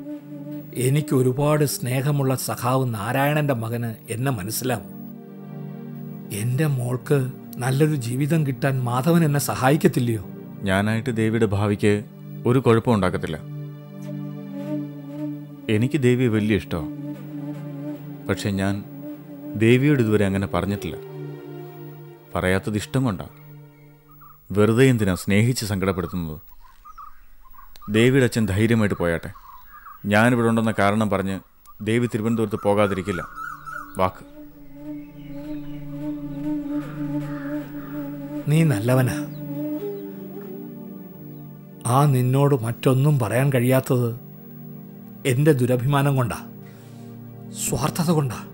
എനിക്ക് ഒരുപാട് സ്നേഹമുള്ള സഖാവ് നാരായണന്റെ മകന് എന്നെ മനസ്സിലാവും. എന്റെ മോൾക്ക് നല്ലൊരു ജീവിതം കിട്ടാൻ മാധവൻ എന്നെ സഹായിക്കത്തില്ലയോ? ഞാനായിട്ട് ദേവിയുടെ ഭാവിക്ക് ഒരു കുഴപ്പം ഉണ്ടാക്കത്തില്ല. എനിക്ക് ദേവിയെ വലിയ ഇഷ്ടമാണ് പക്ഷെ ഞാൻ ദേവിയോട് ഇതുവരെ അങ്ങനെ പറഞ്ഞിട്ടില്ല. പറയാത്തത് ഇഷ്ടം കൊണ്ടാ. വെറുതെ എന്തിനാ സ്നേഹിച്ച് സങ്കടപ്പെടുത്തുന്നത്? ദേവിയുടെ അച്ഛൻ ധൈര്യമായിട്ട് പോയാട്ടെ. ഞാനിവിടെ ഉണ്ടെന്ന കാരണം പറഞ്ഞ് ദേവി തിരുവനന്തപുരത്ത് പോകാതിരിക്കില്ല. വാക്ക്. നീ നല്ലവനാ. ആ നിന്നോട് മറ്റൊന്നും പറയാൻ കഴിയാത്തത് എന്റെ ദുരഭിമാനം കൊണ്ടാ. സ്വാർത്ഥത കൊണ്ടാ.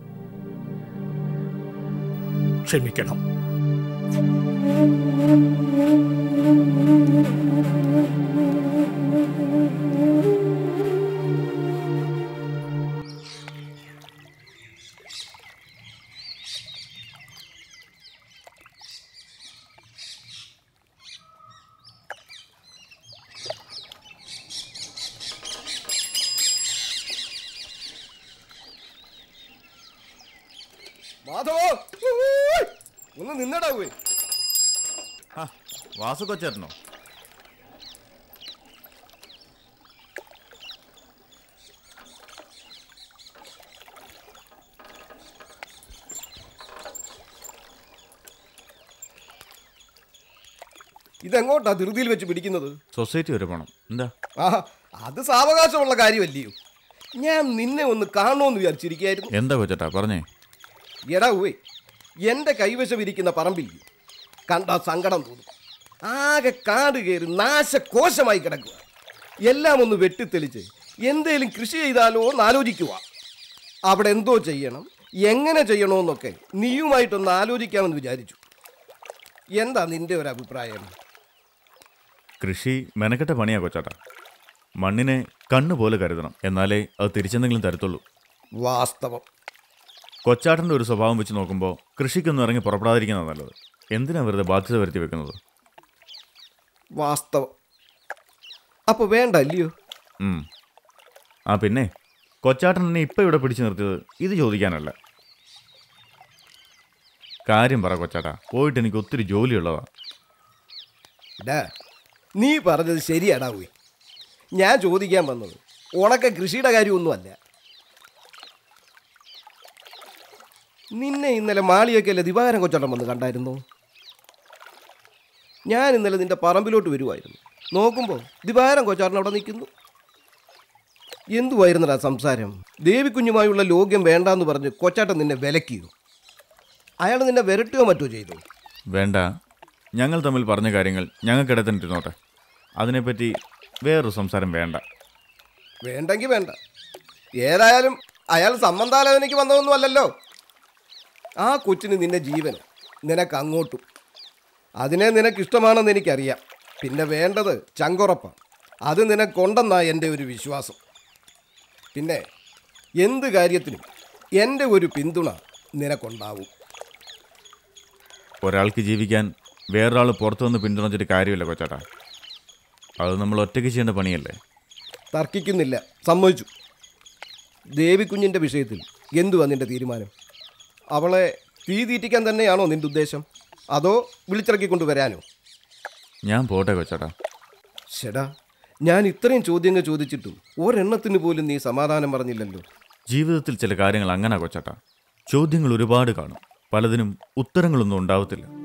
ക്ഷമിക്കണം. വാസു കൊച്ചേട്ടനോ? ഇതെങ്ങോട്ടാ ധൃതിയിൽ വെച്ച് പിടിക്കുന്നത്? സൊസൈറ്റി വരെ പോകണം എന്താ? ആ അത് സാവകാശമുള്ള കാര്യമല്ലയോ ഞാൻ നിന്നെ ഒന്ന് കാണണമെന്ന് വിചാരിച്ചിരിക്കായിരുന്നു എന്താ കൊച്ചേട്ടാ? പറഞ്ഞേ. എടാ ഉവേ എന്റെ കൈവശം ഇരിക്കുന്ന പറമ്പിൽ കണ്ട സങ്കടം തോന്നും. ആകെ കാട് കയറി നാശകോശമായി കിടക്കുക. എല്ലാം ഒന്ന് വെട്ടിത്തെളിച്ച് എന്തേലും കൃഷി ചെയ്താലോ എന്ന് ആലോചിക്കുക. അവിടെ എന്തോ ചെയ്യണം എങ്ങനെ ചെയ്യണമെന്നൊക്കെ നീയുമായിട്ടൊന്ന് ആലോചിക്കാമെന്ന് വിചാരിച്ചു. എന്താ നിന്റെ ഒരു അഭിപ്രായം? കൃഷി മെനക്കെട്ട പണിയാ കൊച്ചാട്ടാ. മണ്ണിനെ കണ്ണുപോലെ കരുതണം എന്നാലേ അത് തിരിച്ചെന്തെങ്കിലും തരത്തുള്ളൂ. വാസ്തവം. കൊച്ചാട്ടന്റെ ഒരു സ്വഭാവം വെച്ച് നോക്കുമ്പോൾ കൃഷിക്കൊന്നും ഇറങ്ങി പുറപ്പെടാതിരിക്കുന്നതാണ് നല്ലത്. എന്തിനാ വെറുതെ ബാധ്യത വരുത്തി വെക്കുന്നത്? വാസ്തവം അപ്പൊ വേണ്ട അല്ലയോ ആ പിന്നെ. കൊച്ചാട്ടൻ എന്നെ ഇപ്പം ഇവിടെ പിടിച്ചു നിർത്തിയത് ഇത് ചോദിക്കാനല്ല. കാര്യം പറ കൊച്ചാട്ടാ. പോയിട്ട് എനിക്ക് ഒത്തിരി ജോലിയുള്ളതാ. ഡാ നീ പറഞ്ഞത് ശരിയാടാ പോയി ഞാൻ ചോദിക്കാൻ വന്നത് ഉണക്ക കൃഷിയുടെ കാര്യമൊന്നുമല്ല. നിന്നെ ഇന്നലെ മാളിയൊക്കെ അല്ലേ ദിവാകരൻ കൊച്ചോട്ടം വന്ന് കണ്ടായിരുന്നു? ഞാൻ ഇന്നലെ നിന്റെ പറമ്പിലോട്ട് വരുമായിരുന്നു നോക്കുമ്പോൾ ദിവാരം കൊച്ചാറിന് അവിടെ നിൽക്കുന്നു. എന്തുവായിരുന്നടാ സംസാരം? ദേവിക്കുഞ്ഞുമായുള്ള ലോക്യം വേണ്ടാന്ന് പറഞ്ഞ് കൊച്ചാട്ടൻ നിന്നെ വിലക്കിയോ? അയാൾ നിന്നെ വിരട്ടുകയോ മറ്റോ ചെയ്തു? വേണ്ട. ഞങ്ങൾ തമ്മിൽ പറഞ്ഞ കാര്യങ്ങൾ ഞങ്ങൾക്കിടെ തന്നെ ഇരുന്നോട്ടെ അതിനെപ്പറ്റി വേറൊരു സംസാരം വേണ്ട. വേണ്ടെങ്കിൽ വേണ്ട. ഏതായാലും അയാൾ സംബന്ധാലോചനയ്ക്ക് വന്നതൊന്നും അല്ലല്ലോ. ആ കൊച്ചിന് നിന്റെ ജീവൻ നിനക്ക് അങ്ങോട്ടും അതിനെ നിനക്കിഷ്ടമാണെന്ന് എനിക്കറിയാം. പിന്നെ വേണ്ടത് ചങ്കുറപ്പാണ് അത് നിനക്കുണ്ടെന്നാ എന്റെ ഒരു വിശ്വാസം. പിന്നെ എന്ത് കാര്യത്തിനും എന്റെ ഒരു പിന്തുണ നിനക്കുണ്ടാവും. ഒരാൾക്ക് ജീവിക്കാൻ വേറൊരാൾ പുറത്തു വന്ന് പിന്തുണച്ചിട്ട് കാര്യമില്ല കൊച്ചാട്ടാ. അത് നമ്മൾ ഒറ്റയ്ക്ക് ചെയ്യേണ്ട പണിയല്ലേ? തർക്കിക്കുന്നില്ല. സമ്മതിച്ചു. ദേവിക്കുഞ്ഞിന്റെ വിഷയത്തിൽ എന്തുവാ നിന്റെ തീരുമാനം? അവളെ തീ തീറ്റിക്കാൻ തന്നെയാണോ നിന്റെ ഉദ്ദേശം? അതോ വിളിച്ചിറക്കി കൊണ്ടുവരാനോ? ഞാൻ പോട്ടെ കൊച്ചടാ ശടാ ഞാൻ ഇത്രയും ചോദ്യങ്ങൾ ചോദിച്ചിട്ടും ഒരെണ്ണത്തിന് പോലും നീ സമാധാനം പറഞ്ഞില്ലല്ലോ. ജീവിതത്തിൽ ചില കാര്യങ്ങൾ അങ്ങനെ കൊച്ചാട്ടാ. ചോദ്യങ്ങൾ ഒരുപാട് കാണും. പലതിനും ഉത്തരങ്ങളൊന്നും ഉണ്ടാവത്തില്ല.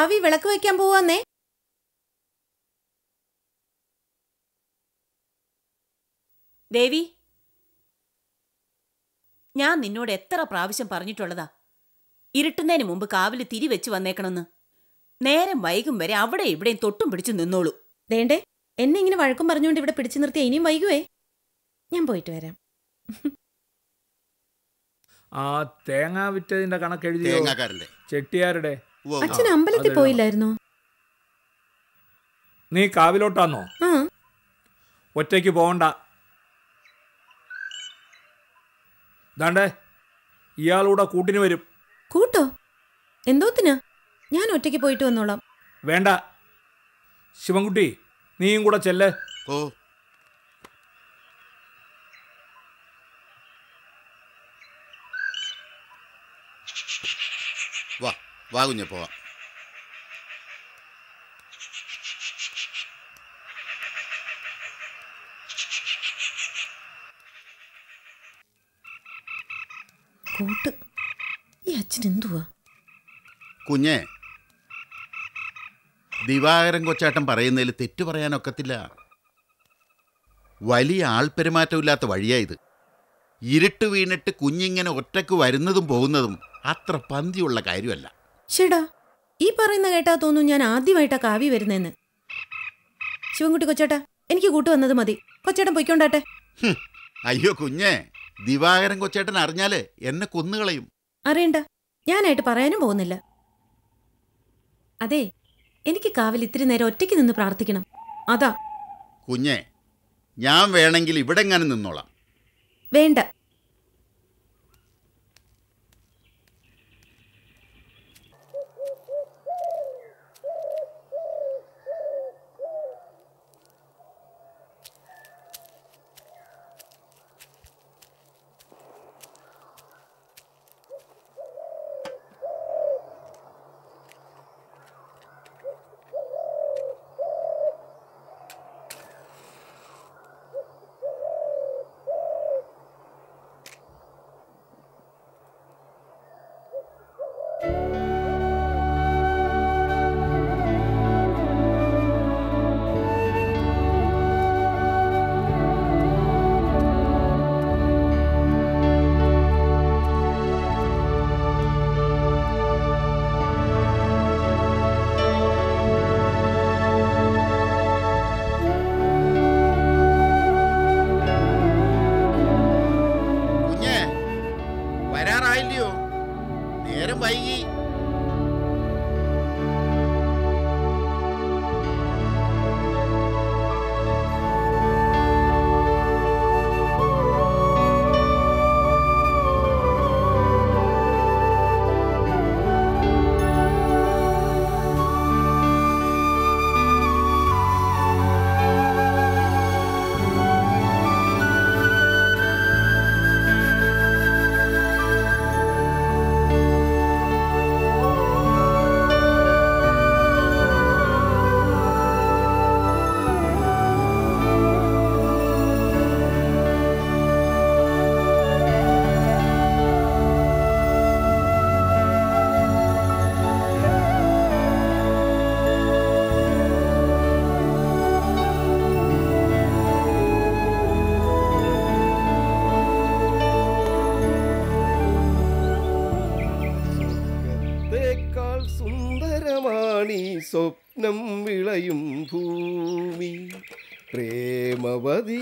ഞാൻ കാവി വിളക്ക് വയ്ക്കാൻ പോവാന്നേ. ദേവി ഞാൻ നിന്നോട് എത്ര പ്രാവശ്യം പറഞ്ഞിട്ടുള്ളതാ. ഇരുട്ടുന്നതിന് മുമ്പ് കാവിൽ തിരി വെച്ച് വന്നേക്കണമെന്ന് നേരം വൈകും വരെ അവിടെ ഇവിടെയും തൊട്ടും പിടിച്ചു നിന്നോളൂ. ദേണ്ടേ എന്നെ ഇങ്ങനെ വഴക്കും പറഞ്ഞുകൊണ്ട് ഇവിടെ പിടിച്ചു നിർത്തിയാ ഇനിയും വൈകുവേ? ഞാൻ പോയിട്ട് വരാം. ആ തേങ്ങ വിറ്റതിന്റെ കണക്കെഴുതി ചെട്ടിയാരുടെ. അച്ഛൻ അമ്പലത്തിൽ. പോയില്ലായിരുന്നോ? നീ കാവിലോട്ടാന്നോ? ഒറ്റയ്ക്ക് പോകണ്ട ദാണ്ടേ ഇയാളൂടെ കൂട്ടിന് വരും. കൂട്ടോ? എന്തോത്തിനാ? ഞാൻ ഒറ്റയ്ക്ക് പോയിട്ട് വന്നോളാം. വേണ്ട. ശിവൻകുട്ടി നീയും കൂടെ ചെല്ലേ. ഓ. വാ കുഞ്ഞെ പോവാം. കൂട്ട്. ഈ അച്ഛൻ എന്തുവാ? കുഞ്ഞെ ദിവാകരൻ കൊച്ചാട്ടം പറയുന്നതിൽ തെറ്റു പറയാനൊക്കത്തില്ല വലിയ ആൾപെരുമാറ്റമില്ലാത്ത വഴിയാ ഇത്. ഇരുട്ട് വീണിട്ട് കുഞ്ഞിങ്ങനെ ഒറ്റയ്ക്ക് വരുന്നതും പോകുന്നതും അത്ര പന്തിയുള്ള കാര്യമല്ല. ചേടാ ഈ പറയുന്ന കേട്ടാ തോന്നുന്നു ഞാൻ ആദ്യമായിട്ടാ കാവി വരുന്നതെന്ന് ശിവൻകുട്ടി കൊച്ചേട്ടാ എനിക്ക് കൂട്ടു വന്നത് മതി. കൊച്ചേട്ടൻ പൊയ്ക്കൊണ്ടാട്ടെ. അയ്യോ കുഞ്ഞേ ദിവാകരൻ കൊച്ചേട്ടൻ അറിഞ്ഞാലേ എന്നെ കൊന്നുകളയും അറിയണ്ട ഞാനായിട്ട് പറയാനും പോകുന്നില്ല. അതെ എനിക്ക് കാവിൽ ഇത്തിരി നേരം ഒറ്റയ്ക്ക് നിന്ന് പ്രാർത്ഥിക്കണം. അതാ. കുഞ്ഞേ ഞാൻ വേണമെങ്കിൽ ഇവിടെ എങ്ങനെ നിന്നോളാം. വേണ്ട.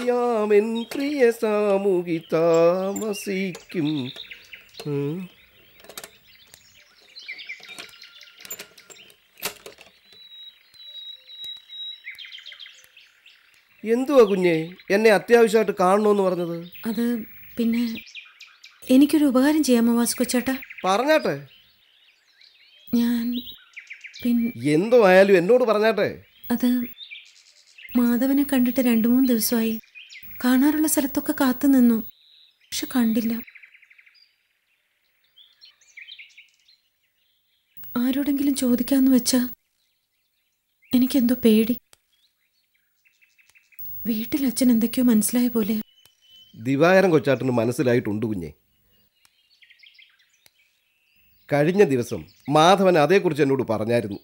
പ്രേമവതിയാമെൻ പ്രിയ സാമൂഹി താമസിക്കും. എന്തുവാ കുഞ്ഞെ? എന്നെ അത്യാവശ്യമായിട്ട് കാണണമെന്ന് പറഞ്ഞത്? അത് പിന്നെ എനിക്കൊരു ഉപകാരം ചെയ്യാമോ വാസ്കൊച്ചേട്ടാ പറഞ്ഞാട്ടെ. ഞാൻ പിന്നെ എന്തോ ആയാലും എന്നോട് പറഞ്ഞാട്ടെ. അത് മാധവനെ കണ്ടിട്ട് രണ്ടു മൂന്ന് ദിവസമായി. കാണാറുള്ള സ്ഥലത്തൊക്കെ കാത്തു നിന്നു. പക്ഷെ കണ്ടില്ല. ആരോടെങ്കിലും ചോദിക്കാന്ന് വെച്ചാ എനിക്കെന്തോ പേടി. വീട്ടിൽ അച്ഛൻ എന്തൊക്കെയോ മനസ്സിലായ പോലെ. ദിവാകരൻ കൊച്ചാട്ടിന് മനസ്സിലായിട്ടുണ്ട് കുഞ്ഞെ. കഴിഞ്ഞ ദിവസം മാധവൻ അതേക്കുറിച്ച് എന്നോട് പറഞ്ഞായിരുന്നു.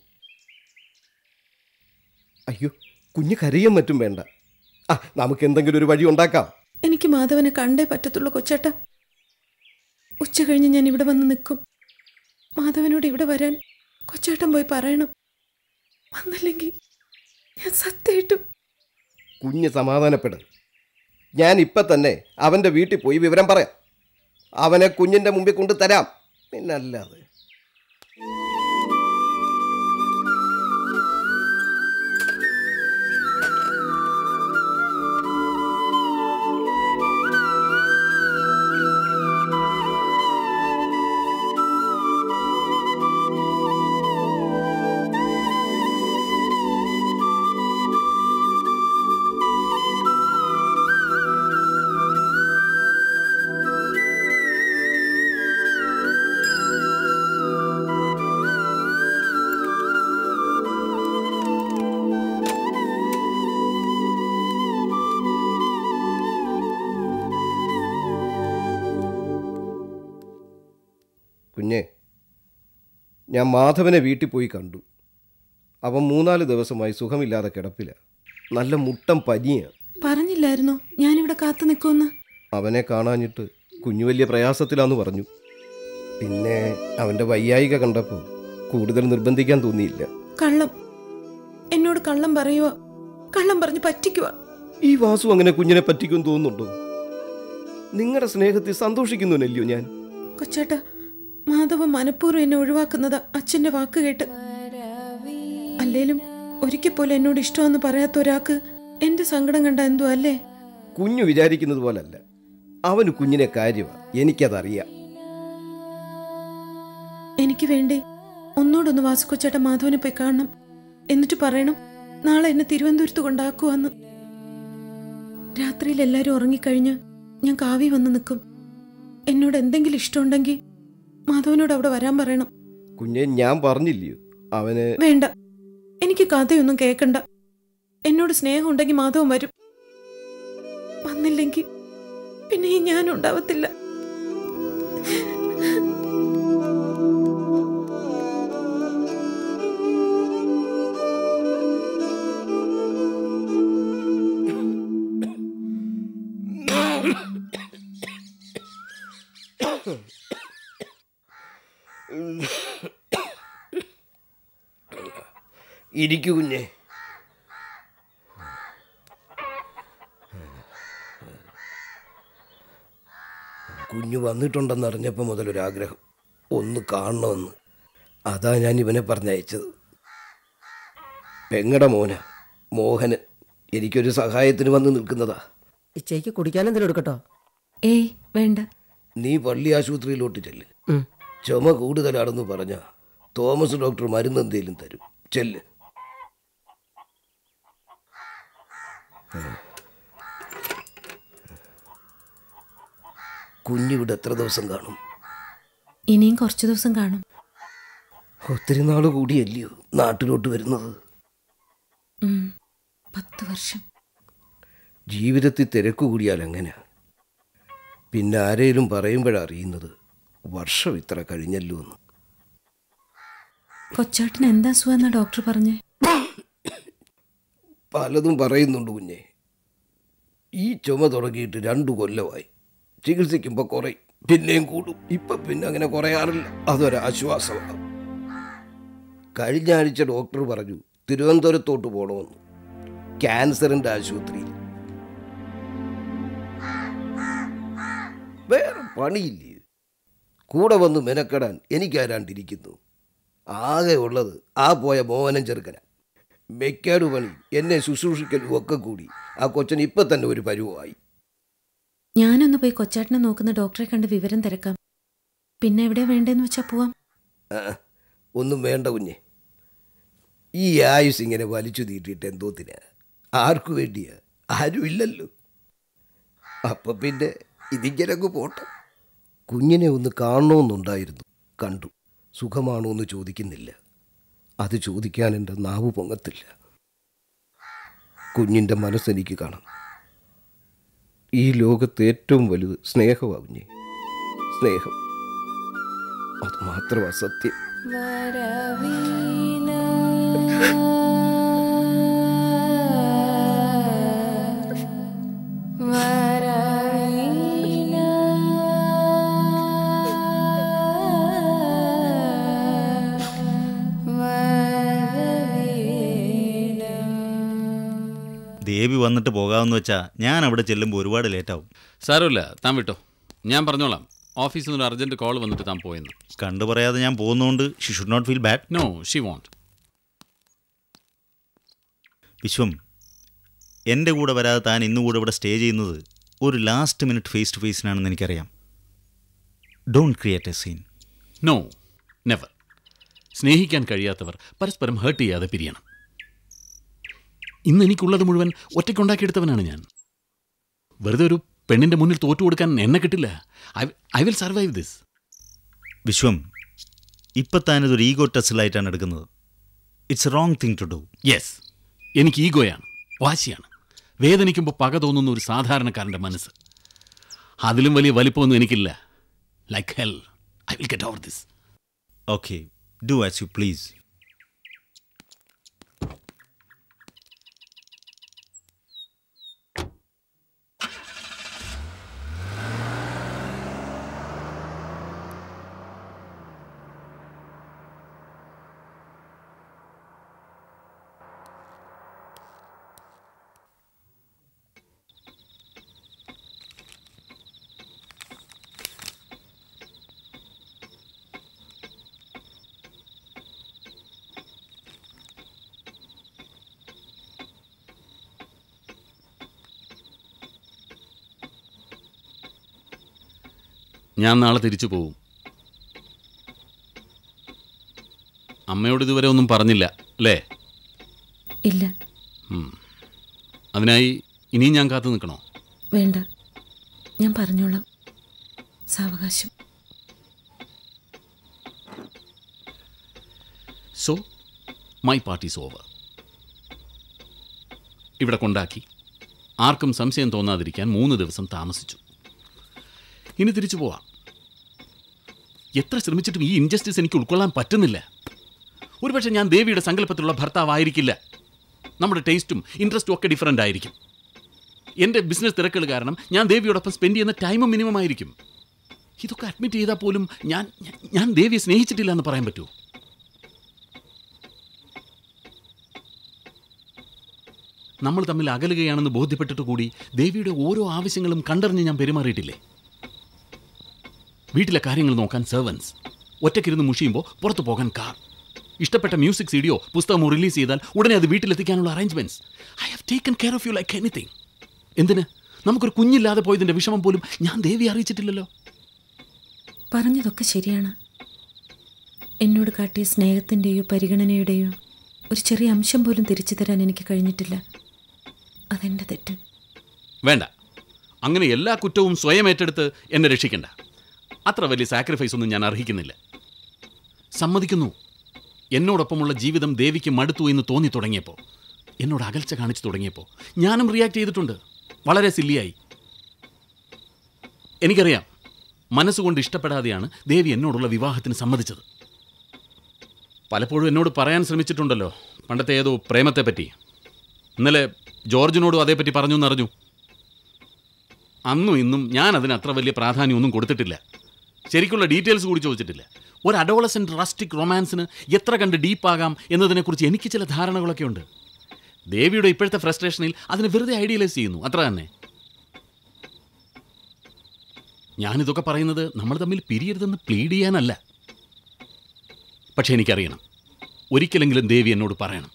അയ്യോ കുഞ്ഞ് കരയും മറ്റും വേണ്ട. ആ നമുക്ക് എന്തെങ്കിലും ഒരു വഴി ഉണ്ടാക്കാം. എനിക്ക് മാധവനെ കണ്ടേ പറ്റത്തുള്ളൂ കൊച്ചേട്ട. ഉച്ച കഴിഞ്ഞ് ഞാൻ ഇവിടെ വന്ന് നിൽക്കും. മാധവനോട് ഇവിടെ വരാൻ കൊച്ചേട്ടൻ പോയി പറയണം. വന്നില്ലെങ്കിൽ ഞാൻ സത്യമായിട്ടും കുഞ്ഞ് സമാധാനപ്പെടും. ഞാൻ ഇപ്പം തന്നെ അവന്റെ വീട്ടിൽ പോയി വിവരം പറയാം. അവനെ കുഞ്ഞിന്റെ മുമ്പിൽ കൊണ്ട് തരാം. പിന്നല്ലാതെ ഞാൻ മാധവനെ വീട്ടിൽ പോയി കണ്ടു. അവൻ മൂന്നാൽ ദിവസമായി സുഖമില്ലാതെ കിടപ്പില്ല നല്ല മുട്ടം പനിയാണ് പറഞ്ഞില്ലായിരുന്നോ? ഞാനിവിടെ കാത്തു നിൽക്കുമെന്ന്. അവനെ കാണാഞ്ഞിട്ട് കുഞ്ഞു വലിയ പ്രയാസത്തിലാന്ന് പറഞ്ഞു. പിന്നെ അവന്റെ വയ്യായിക കണ്ടപ്പോൾ കൂടുതൽ നിർബന്ധിക്കാൻ തോന്നിയില്ല. കള്ളം. എന്നോട് കള്ളം പറയുക കള്ളം പറഞ്ഞ് പറ്റിക്കുക ഈ വാസു അങ്ങനെ കുഞ്ഞിനെ പറ്റിക്കും തോന്നുന്നുണ്ടോ? നിങ്ങളുടെ സ്നേഹത്തിൽ സന്തോഷിക്കുന്നു ഞാൻ? കൊച്ചേട്ട മാധവ മനഃപൂർവം എന്നെ ഒഴിവാക്കുന്നത് അച്ഛന്റെ വാക്ക് കേട്ട്. അല്ലേലും ഒരിക്കൽ പോലെ എന്നോട് ഇഷ്ടമെന്ന് പറയാത്ത ഒരാൾക്ക് എന്റെ സങ്കടം കണ്ട എന്തോ അല്ലേ? കുഞ്ഞു വിചാരിക്കുന്നത് പോലല്ല. അവന് കുഞ്ഞിനെ കാര്യമാണ് എനിക്കതറിയാം. എനിക്ക് വേണ്ടി ഒന്നോടൊന്ന് വാസുക്കൊച്ചേട്ട മാധവനെ പോയി കാണണം. എന്നിട്ട് പറയണം നാളെ എന്നെ തിരുവനന്തപുരത്ത് കൊണ്ടാക്കുവാന്ന്. രാത്രിയിൽ എല്ലാവരും ഉറങ്ങിക്കഴിഞ്ഞ് ഞാൻ കാവി വന്ന് നിൽക്കും. എന്നോട് എന്തെങ്കിലും ഇഷ്ടമുണ്ടെങ്കിൽ മാധവനോട് അവിടെ വരാൻ പറയണം. കുഞ്ഞെ ഞാൻ പറഞ്ഞില്ലയോ? അവന് വേണ്ട. എനിക്ക് കഥയൊന്നും കേക്കണ്ട. എന്നോട് സ്നേഹം ഉണ്ടെങ്കിൽ മാധവൻ വരും. വന്നില്ലെങ്കിൽ പിന്നെ ഞാൻ ഉണ്ടാവത്തില്ല. ഇരിക്കു കുഞ്ഞെ. കുഞ്ഞു വന്നിട്ടുണ്ടെന്ന് അറിഞ്ഞപ്പോൾ മുതലൊരാഗ്രഹം. ഒന്ന് കാണണമെന്ന്. അതാ ഞാൻ ഇവനെ പറഞ്ഞയച്ചത്. പെങ്ങടെ മോന. മോഹന് എനിക്കൊരു സഹായത്തിന് വന്ന് നിൽക്കുന്നതാ. ഇച്ചയ്ക്ക് കുടിക്കാൻ എന്തെങ്കിലും എടുക്കട്ടോ? ഏയ് വേണ്ട. നീ പള്ളി ആശുപത്രിയിലോട്ട് ചെല്ല്. ചുമ കൂടുതലാണെന്ന് പറഞ്ഞ തോമസ് ഡോക്ടർ മരുന്ന് എന്തേലും തരും. ചെല്ല്. കുഞ്ഞിവിടെ എത്ര ദിവസം കാണും? ഇനിയും കുറച്ചു ദിവസം കാണും. ഒത്തിരി നാൾ കൂടിയല്ലയോ നാട്ടിലോട്ട് വരുന്നത്? പത്ത് വർഷം. ജീവിതത്തിൽ തിരക്ക് കൂടിയാൽ എങ്ങനെയാ പിന്നെ ആരേലും പറയുമ്പോഴറിയുന്നത് വർഷം ഇത്ര കഴിഞ്ഞല്ലോ എന്ന് കൊച്ചാട്ടിന് എന്താ സുഖമെന്നാ ഡോക്ടർ പറഞ്ഞേ? പലതും പറയുന്നുണ്ട് കുഞ്ഞെ. ഈ ചുമ തുടങ്ങിയിട്ട് രണ്ടു കൊല്ലമായി. ചികിത്സിക്കുമ്പോൾ കുറയും. പിന്നെയും കൂടും. ഇപ്പം പിന്നെ അങ്ങനെ കുറയാറില്ല. അതൊരാശ്വാസമാണ് കഴിഞ്ഞ ആഴ്ച ഡോക്ടർ പറഞ്ഞു തിരുവനന്തപുരത്തോട്ട് പോകണമെന്ന് ക്യാൻസറിന്റെ ആശുപത്രിയിൽ. വേറെ പണിയില്ലേ? കൂടെ വന്ന് മെനക്കെടാൻ എനിക്കാരാണ്ടിരിക്കുന്നു. ആകെ ഉള്ളത് ആ പോയ മോഹനം ചെറുക്കന. മെക്കാട് പണി എന്നെ ശുശ്രൂഷിക്കലും ഒക്കെ കൂടി. ആ കൊച്ചൻ ഇപ്പം തന്നെ ഒരു പരുവായി. ഞാനൊന്ന് പോയി കൊച്ചാട്ടിനെ നോക്കുന്ന ഡോക്ടറെ കണ്ട് വിവരം തിരക്കാം. പിന്നെ എവിടെയാ വേണ്ടെന്ന് വെച്ചാ പോവാം? ഒന്നും വേണ്ട കുഞ്ഞെ. ഈ ആയുസ് ഇങ്ങനെ വലിച്ചു നീട്ടിയിട്ട് എന്തോത്തിനാ ആർക്കു വേണ്ടിയാ? ആരുമില്ലല്ലോ അപ്പൊ പിന്നെ ഇതിങ്ങനെ അങ്ങ് പോട്ടെ. കുഞ്ഞിനെ ഒന്ന് കാണണമെന്നുണ്ടായിരുന്നു. കണ്ടു. സുഖമാണോ എന്ന് ചോദിക്കുന്നില്ല. അത് ചോദിക്കാൻ എന്റെ നാവ് പൊങ്ങത്തില്ല. കുഞ്ഞിന്റെ മനസ്സെനിക്ക് കാണാം. ഈ ലോകത്ത് ഏറ്റവും വലുത് സ്നേഹമാ കുഞ്ഞെ സ്നേഹം. അത് മാത്രമാണ് സത്യം. ദേവി വന്നിട്ട് പോകാമെന്ന് വെച്ചാൽ ഞാൻ അവിടെ ചെല്ലുമ്പോൾ ഒരുപാട് ലേറ്റാവും. സാരമില്ല താൻ വിട്ടോ. ഞാൻ പറഞ്ഞോളാം. ഓഫീസിൽ നിന്ന് ഒരു അർജന്റ് കോൾ വന്നിട്ട് താൻ പോയെന്ന്. കണ്ടു പറയാതെ ഞാൻ പോകുന്നതുകൊണ്ട് she should not feel bad no she won't Vishwam എന്റെ കൂടെ വരാതെ താൻ ഇന്നുകൂടെ ഇവിടെ സ്റ്റേ ചെയ്യുന്നത് ഒരു ലാസ്റ്റ് മിനിറ്റ് ഫേസ് ടു ഫേസിനാണെന്ന് എനിക്കറിയാം. Don't create a scene no never സ്നേഹിക്കാൻ കഴിയാത്തവർ പരസ്പരം ഹേർട്ട് ചെയ്യാതെ പിരിയണം. ഇന്ന് എനിക്കുള്ളത് മുഴുവൻ ഒറ്റയ്ക്കുണ്ടാക്കിയെടുത്തവനാണ് ഞാൻ. വെറുതെ ഒരു പെണ്ണിന്റെ മുന്നിൽ തോറ്റു കൊടുക്കാൻ എന്നെ കിട്ടില്ല. I will survive this. Vishwam ഇപ്പം താനിതൊരു ഈഗോ ടെസ്റ്റിലായിട്ടാണ് എടുക്കുന്നത്. It's wrong thing to do. Yes എനിക്ക് ഈഗോയാണ് വാശിയാണ്. വേദനിക്കുമ്പോൾ പക തോന്നുന്ന ഒരു സാധാരണക്കാരന്റെ മനസ്സ്. അതിലും വലിയ വലിപ്പമൊന്നും എനിക്കില്ല. Like hell I will get over this okay do as you please ഞാൻ നാളെ തിരിച്ചു പോവും. അമ്മയോട് ഇതുവരെ ഒന്നും പറഞ്ഞില്ല അല്ലേ? ഇല്ല. അതിനായി ഇനിയും ഞാൻ കാത്തു നിൽക്കണോ? വേണ്ട. ഞാൻ പറഞ്ഞോളാം സാവകാശം. So my party is over ഇവിടെ കൊണ്ടാക്കി. ആർക്കും സംശയം തോന്നാതിരിക്കാൻ മൂന്ന് ദിവസം താമസിച്ചു. ഇനി തിരിച്ചു പോവാം. എത്ര ശ്രമിച്ചിട്ടും ഈ ഇൻജസ്റ്റിസ് എനിക്ക് ഉൾക്കൊള്ളാൻ പറ്റുന്നില്ല. ഒരുപക്ഷെ ഞാൻ ദേവിയുടെ സങ്കല്പത്തിലുള്ള ഭർത്താവായിരിക്കില്ല. നമ്മുടെ ടേസ്റ്റും ഇൻട്രസ്റ്റും ഒക്കെ ഡിഫറന്റ് ആയിരിക്കും. എന്റെ ബിസിനസ് തിരക്കുകൾ കാരണം ഞാൻ ദേവിയോടൊപ്പം സ്പെൻഡ് ചെയ്യുന്ന ടൈമും മിനിമം ആയിരിക്കും. ഇതൊക്കെ അഡ്മിറ്റ് ചെയ്താൽ പോലും ഞാൻ ഞാൻ- ദേവിയെ സ്നേഹിച്ചിട്ടില്ല എന്ന് പറയാൻ പറ്റുമോ? നമ്മൾ തമ്മിൽ അകലുകയാണെന്ന് ബോധ്യപ്പെട്ടിട്ട് കൂടി ദേവിയുടെ ഓരോ ആവശ്യങ്ങളും കണ്ടറിഞ്ഞ് ഞാൻ പെരുമാറിയിട്ടില്ലേ? വീട്ടിലെ കാര്യങ്ങൾ നോക്കാൻ സെർവൻസ് ഒറ്റക്കിരുന്ന് മുഷിയുമ്പോൾ പുറത്തു പോകാൻ കാർ ഇഷ്ടപ്പെട്ട മ്യൂസിക് സീഡിയോ പുസ്തകമോ റിലീസ് ചെയ്താൽ ഉടനെ അത് വീട്ടിലെത്തിക്കാനുള്ള arrangements I have taken care of you like anything എന്തിന്? നമുക്കൊരു കുഞ്ഞില്ലാതെ പോയതിന്റെ വിഷമം പോലും ഞാൻ ദേവി അറിയിച്ചിട്ടില്ലല്ലോ. പറഞ്ഞതൊക്കെ ശരിയാണ്. എന്നോട് കാട്ടിയ സ്നേഹത്തിന്റെയോ പരിഗണനയുടെയോ ഒരു ചെറിയ അംശം പോലും തിരിച്ചു തരാൻ എനിക്ക് കഴിഞ്ഞിട്ടില്ല. അതെന്റെ തെറ്റ്. വേണ്ട. അങ്ങനെ എല്ലാ കുറ്റവും സ്വയം ഏറ്റെടുത്ത് എന്നെ രക്ഷിക്കണ്ട. അത്ര വലിയ സാക്രിഫൈസ് ഒന്നും ഞാൻ അർഹിക്കുന്നില്ല. സമ്മതിക്കുന്നു. എന്നോടൊപ്പമുള്ള ജീവിതം ദേവിക്ക് മടുത്തു എന്ന് തോന്നി തുടങ്ങിയപ്പോൾ എന്നോട് അകൽച്ച കാണിച്ചു തുടങ്ങിയപ്പോൾ ഞാനും റിയാക്ട് ചെയ്തിട്ടുണ്ട്. വളരെ സില്ലിയായി എനിക്കറിയാം മനസ്സുകൊണ്ട് ഇഷ്ടപ്പെടാതെയാണ് ദേവി എന്നോടുള്ള വിവാഹത്തിന് സമ്മതിച്ചത്. പലപ്പോഴും എന്നോട് പറയാൻ ശ്രമിച്ചിട്ടുണ്ടല്ലോ പണ്ടത്തെ ഏതോ പ്രേമത്തെപ്പറ്റി. ഇന്നലെ ജോർജിനോടും അതേപ്പറ്റി പറഞ്ഞു എന്നറിഞ്ഞു. അന്നും ഇന്നും ഞാൻ അതിന് അത്ര വലിയ പ്രാധാന്യമൊന്നും കൊടുത്തിട്ടില്ല. ശരിക്കുള്ള ഡീറ്റെയിൽസ് കൂടി ചോദിച്ചിട്ടില്ല. ഒരു അഡോളസെന്റ് റസ്റ്റിക് റൊമാൻസിന് എത്ര കണ്ട് ഡീപ്പാകാം എന്നതിനെക്കുറിച്ച് എനിക്ക് ചില ധാരണകളൊക്കെ ഉണ്ട്. ദേവിയുടെ ഇപ്പോഴത്തെ ഫ്രസ്ട്രേഷനിൽ അതിനെ വെറുതെ ഐഡിയലൈസ് ചെയ്യുന്നു. അത്ര തന്നെ. ഞാനിതൊക്കെ പറയുന്നത് നമ്മൾ തമ്മിൽ പിരിയരുതെന്ന് പ്ലീഡ് ചെയ്യാനല്ല. പക്ഷേ എനിക്കറിയണം. ഒരിക്കലെങ്കിലും ദേവി എന്നോട് പറയണം.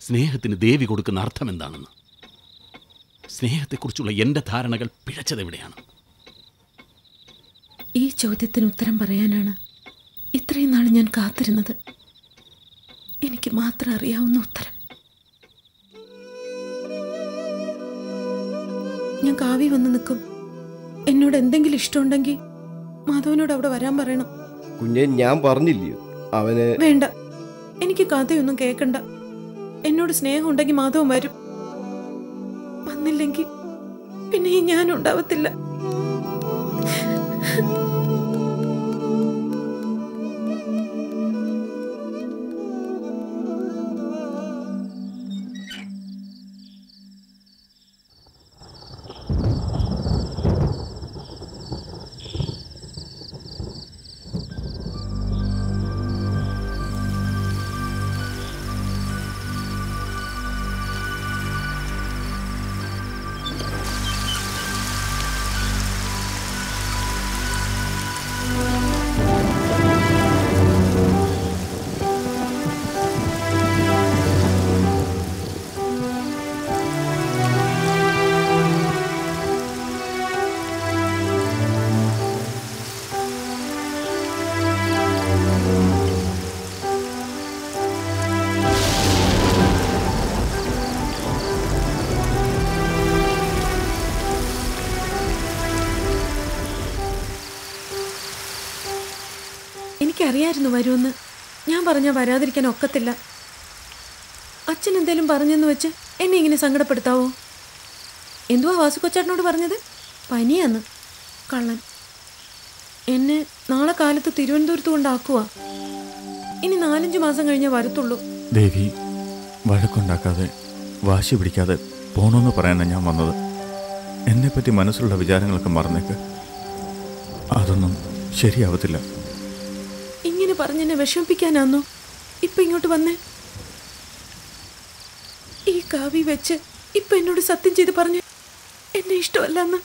സ്നേഹത്തിന് ദേവി കൊടുക്കുന്ന അർത്ഥം എന്താണെന്ന് സ്നേഹത്തെക്കുറിച്ചുള്ള എന്റെ ധാരണകൾ പിഴച്ചതെവിടെയാണ്? ഈ ചോദ്യത്തിന് ഉത്തരം പറയാനാണ് ഇത്രയും നാൾ ഞാൻ കാത്തിരുന്നത്. എനിക്ക് മാത്രം അറിയാവുന്ന ഉത്തരം. ഞാൻ കാവി വന്ന് നിൽക്കും. എന്നോട് എന്തെങ്കിലും ഇഷ്ടമുണ്ടെങ്കിൽ മാധവനോട് അവിടെ വരാൻ പറയണം. കുഞ്ഞെ ഞാൻ പറഞ്ഞില്ലയോ? അവന് വേണ്ട. എനിക്ക് കഥയൊന്നും കേൾക്കണ്ട. എന്നോട് സ്നേഹം ഉണ്ടെങ്കിൽ മാധവൻ വരും. വന്നില്ലെങ്കിൽ പിന്നെ ഈ ഞാൻ ഉണ്ടാവത്തില്ല എനിക്കറിയായിരുന്നു വരുമെന്ന്? ഞാൻ പറഞ്ഞാൽ വരാതിരിക്കാൻ ഒക്കത്തില്ല. അച്ഛൻ എന്തേലും പറഞ്ഞെന്ന് വെച്ച് എന്നെ ഇങ്ങനെ സങ്കടപ്പെടുത്താവോ? എന്തുവാ വാസുകൊച്ചേട്ടനോട് പറഞ്ഞത്? പനിയാന്ന്. കള്ളൻ. എന്നെ നാളെ കാലത്ത് തിരുവനന്തപുരത്ത് കൊണ്ടാക്കുക ഇനി നാലഞ്ച് മാസം കഴിഞ്ഞേ വരത്തുള്ളൂ. ദേവി വഴക്കുണ്ടാക്കാതെ വാശി പിടിക്കാതെ പോണമെന്ന് പറയാനാണ് ഞാൻ വന്നത്. എന്നെപ്പറ്റി മനസ്സിലുള്ള വിചാരങ്ങളൊക്കെ മറന്നേക്ക്. അതൊന്നും ശരിയാവത്തില്ല. ഇങ്ങനെ പറഞ്ഞെന്നെ വിഷമിപ്പിക്കാനാന്നോ? ഇപ്പൊ ഇങ്ങോട്ട് വന്നേ. ഈ കാവി വെച്ച് ഇപ്പൊ എന്നോട് സത്യം ചെയ്ത് പറഞ്ഞു എന്നെ ഇഷ്ടമല്ലെന്ന്.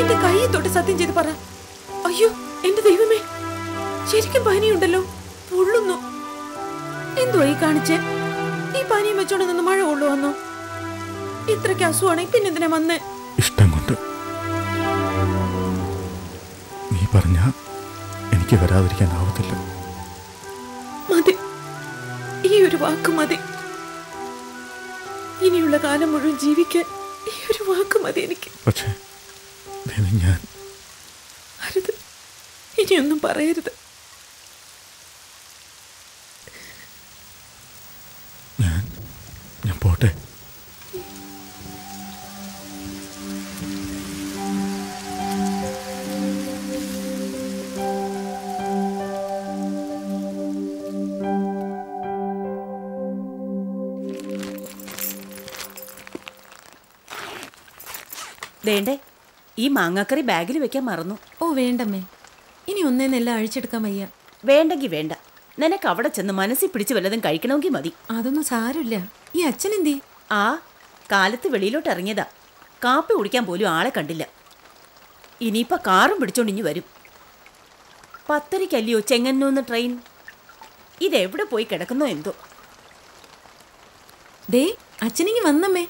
എന്റെ കൈ തൊട്ട് സത്യം ചെയ്ത് പറ. അയ്യോ എന്റെ ദൈവമേ. ശരിക്കും പനിയുണ്ടല്ലോ. പൊള്ളുന്നു. എന്തുവാ ഈ കാണിച്ചേ? ഈ പനിയും വെച്ചോണ്ട് നിന്ന് മഴ കൊള്ളുവന്നോ? ഇത്രയ്ക്ക് അസുഖമാണെങ്കിൽ പിന്നെ എന്തിനാ വന്നേ? ഇഷ്ടം കൊണ്ട് നീ പറഞ്ഞ എനിക്ക് വരാതിരിക്കാനാവത്തില്ല മതി. ഈ ഒരു വാക്ക് മതി. ഇനിയുള്ള കാലം മുഴുവൻ ജീവിക്കാൻ ഈ ഒരു വാക്ക് മതി എനിക്ക്. പക്ഷേ ഞാൻ അരുത്. ഇനിയൊന്നും പറയരുത്. ഞാൻ ഞാൻ പോട്ടെ. വേണ്ടേ ഈ മാങ്ങാക്കറി ബാഗിൽ വെക്കാൻ മറന്നു. ഓ വേണ്ടമ്മേ. ഇനി ഒന്നേന്നെല്ലാം അഴിച്ചെടുക്കാൻ വയ്യ. വേണ്ടെങ്കി വേണ്ട. നിനക്ക് അവിടെ ചെന്ന് മനസ്സിൽ പിടിച്ച് വല്ലതും കഴിക്കണമെങ്കിൽ മതി. അതൊന്നും സാരമില്ല. ഈ അച്ഛൻ എന്തി? ആ കാലത്ത് വെളിയിലോട്ട് ഇറങ്ങിയതാ. കാപ്പി കുടിക്കാൻ പോലും ആളെ കണ്ടില്ല. ഇനിയിപ്പോ കാറും പിടിച്ചോണ്ടിഞ്ഞു വരും. പത്തരയ്ക്കല്ലയോ ചെങ്ങന്നൂന്ന് ട്രെയിൻ ഇതെവിടെ പോയി കിടക്കുന്നോ എന്തോ? ദേ അച്ഛനിങ്ങി വന്നമ്മേ.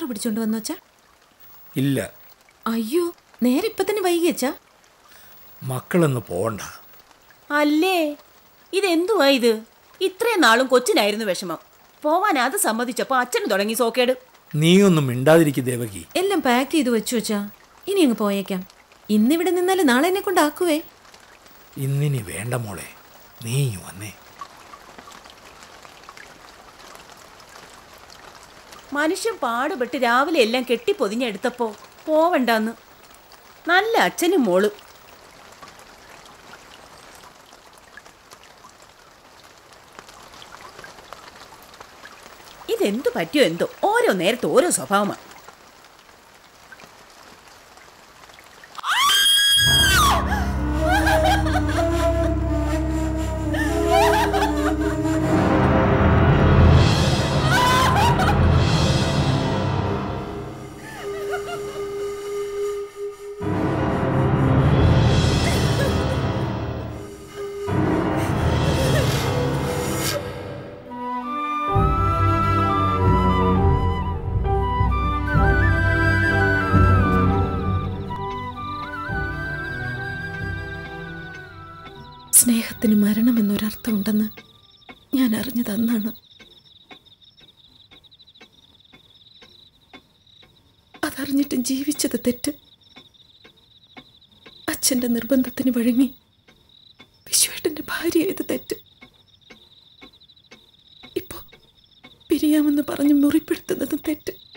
കാറ് പിടിച്ചോണ്ട് വന്നോച്ചാ ഇല്ല. അയ്യോ നേരെ ഇപ്പൊ തന്നെ വൈകിയച്ചാ മക്കളൊന്ന് പോണ്ട അല്ലേ? ഇതെന്തുവാ ഇത്? ഇത്രയും നാളും കൊച്ചിനായിരുന്നു വിഷമം. പോവാൻ അത് സമ്മതിച്ചപ്പോ അച്ഛന് തുടങ്ങി സോക്കേട്. നീ ഒന്നും മിണ്ടാതിരിക്കും ദേവകി. എല്ലാം പാക്ക് ചെയ്ത് വെച്ചു വെച്ചാ ഇനി അങ്ങ് പോയേക്കാം. ഇന്നിവിടെ നിന്നാലും നാളെ എന്നെ കൊണ്ടാക്കുവേ. ഇന്നിനി വേണ്ട മോളെ. നീ വന്നേ. മനുഷ്യൻ പാടുപെട്ട് രാവിലെ എല്ലാം കെട്ടിപ്പൊതിഞ്ഞെടുത്തപ്പോ പോവണ്ടെന്ന്. നല്ല അച്ഛനും മോളും. ഇതെന്തു പറ്റിയോ എന്തോ? ഓരോ നേരത്തെ ഓരോ സ്വഭാവമാണ്. മരണം എന്നൊരർത്ഥമുണ്ടെന്ന് ഞാൻ അറിഞ്ഞതന്നാണ് അതറിഞ്ഞിട്ടും ജീവിച്ചത് തെറ്റ്. അച്ഛന്റെ നിർബന്ധത്തിന് വഴങ്ങി വിശ്വേട്ടന്റെ ഭാര്യയായത് തെറ്റ്. ഇപ്പോ പിരിയാമെന്ന് പറഞ്ഞ് മുറിപ്പെടുത്തുന്നതും തെറ്റ്.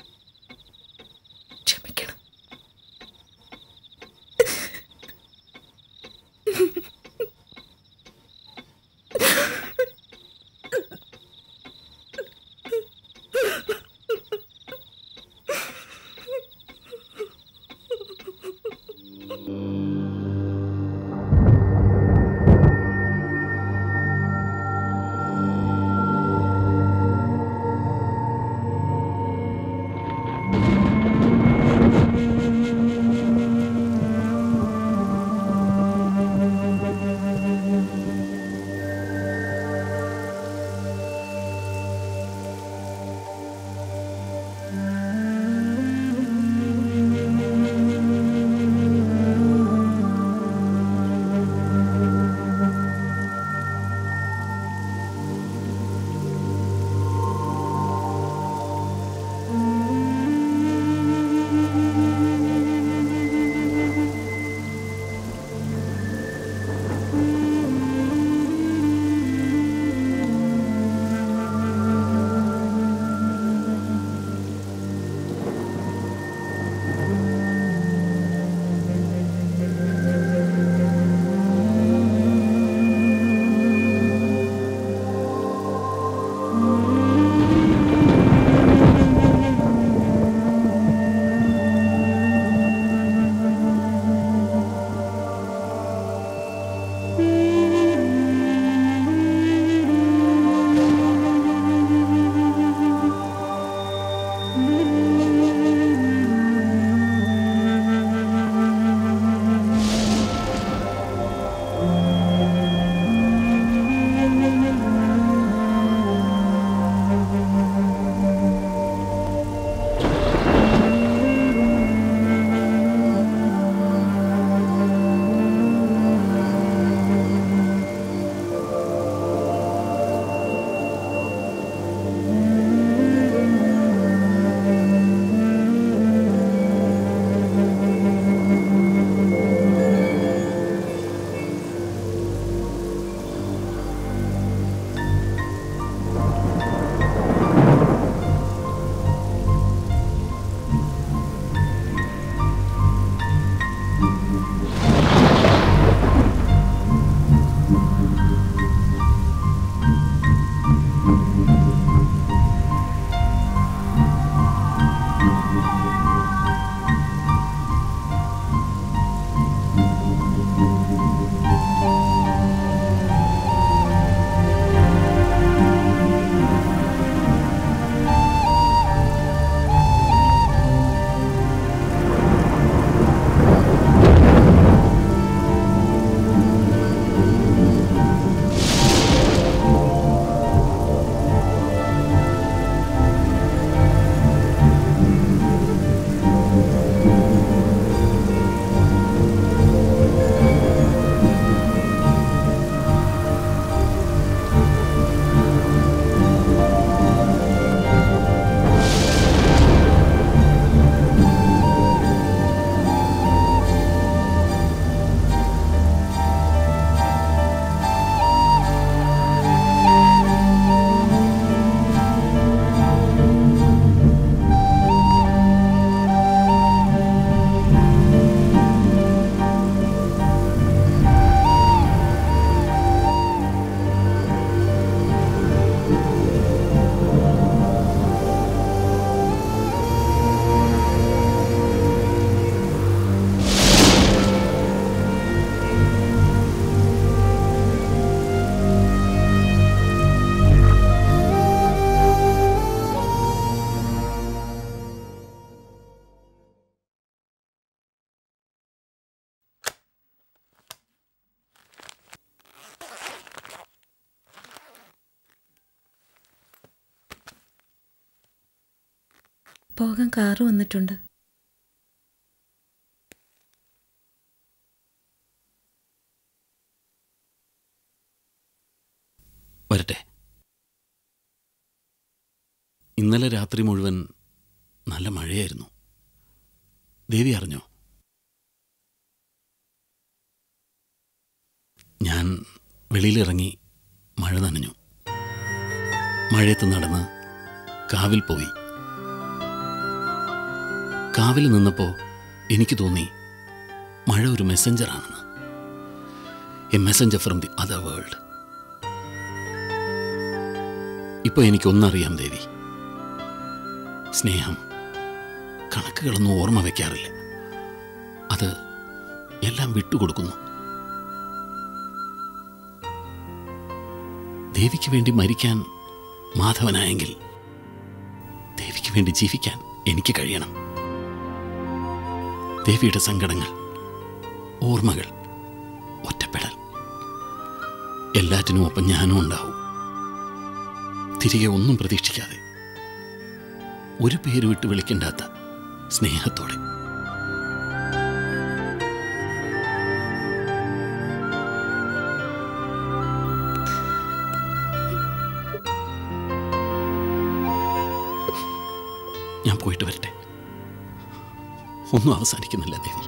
പോകാൻ കാറ് വന്നിട്ടുണ്ട്. വരട്ടെ. ഇന്നലെ രാത്രി മുഴുവൻ നല്ല മഴയായിരുന്നു. ദേവി അറിഞ്ഞോ? ഞാൻ വെളിയിലിറങ്ങി മഴ നനഞ്ഞു. മഴയത്ത് നടന്ന് കാവിൽ പോയി. കാവിൽ നിന്നപ്പോൾ എനിക്ക് തോന്നി മഴ ഒരു മെസ്സഞ്ചറാണെന്ന് a messenger from the other world ഇപ്പൊ എനിക്കൊന്നറിയാം ദേവി. സ്നേഹം കണക്കുകളൊന്നും ഓർമ്മ വയ്ക്കാറില്ല അത് എല്ലാം വിട്ടുകൊടുക്കുന്നു. ദേവിക്ക് വേണ്ടി മരിക്കാൻ മാധവനായെങ്കിൽ ദേവിക്ക് വേണ്ടി ജീവിക്കാൻ എനിക്ക് കഴിയണം. ദേവിയുടെ സങ്കടങ്ങൾ ഓർമ്മകൾ ഒറ്റപ്പെടൽ. എല്ലാറ്റിനും ഒപ്പം ഞാനും ഉണ്ടാവും. തിരികെ ഒന്നും പ്രതീക്ഷിക്കാതെ ഒരു പേര് വിട്ട് വിളിക്കണ്ടാത്ത സ്നേഹത്തോടെ. ഞാൻ പോയിട്ട് വരട്ടെ. ഒന്നും അവസാനിക്കുന്നില്ല ദേവി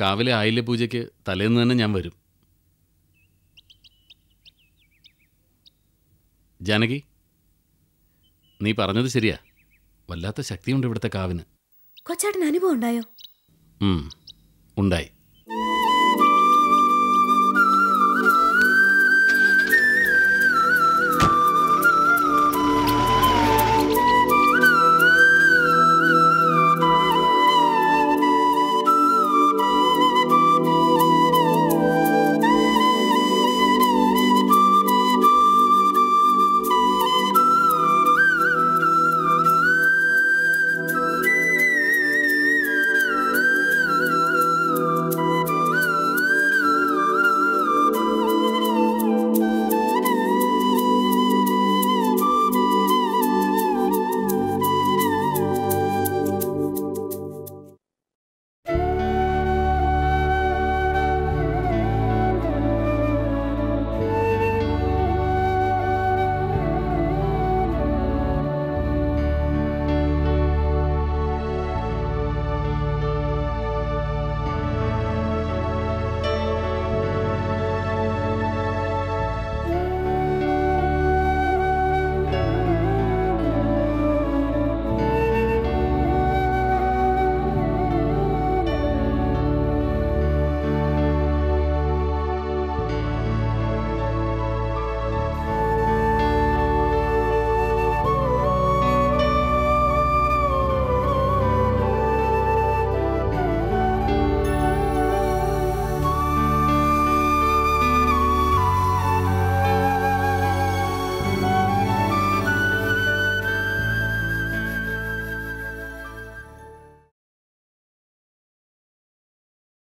കാവിലെ ആയില്യ പൂജയ്ക്ക് തലേന്ന് തന്നെ ഞാൻ വരും. ജാനകി നീ പറഞ്ഞത് ശരിയാ. വല്ലാത്ത ശക്തിയുണ്ട് ഇവിടുത്തെ കാവിന്. കൊച്ചാട്ടന് അനുഭവം ഉണ്ടായോ? ഉം, ഉണ്ടായി.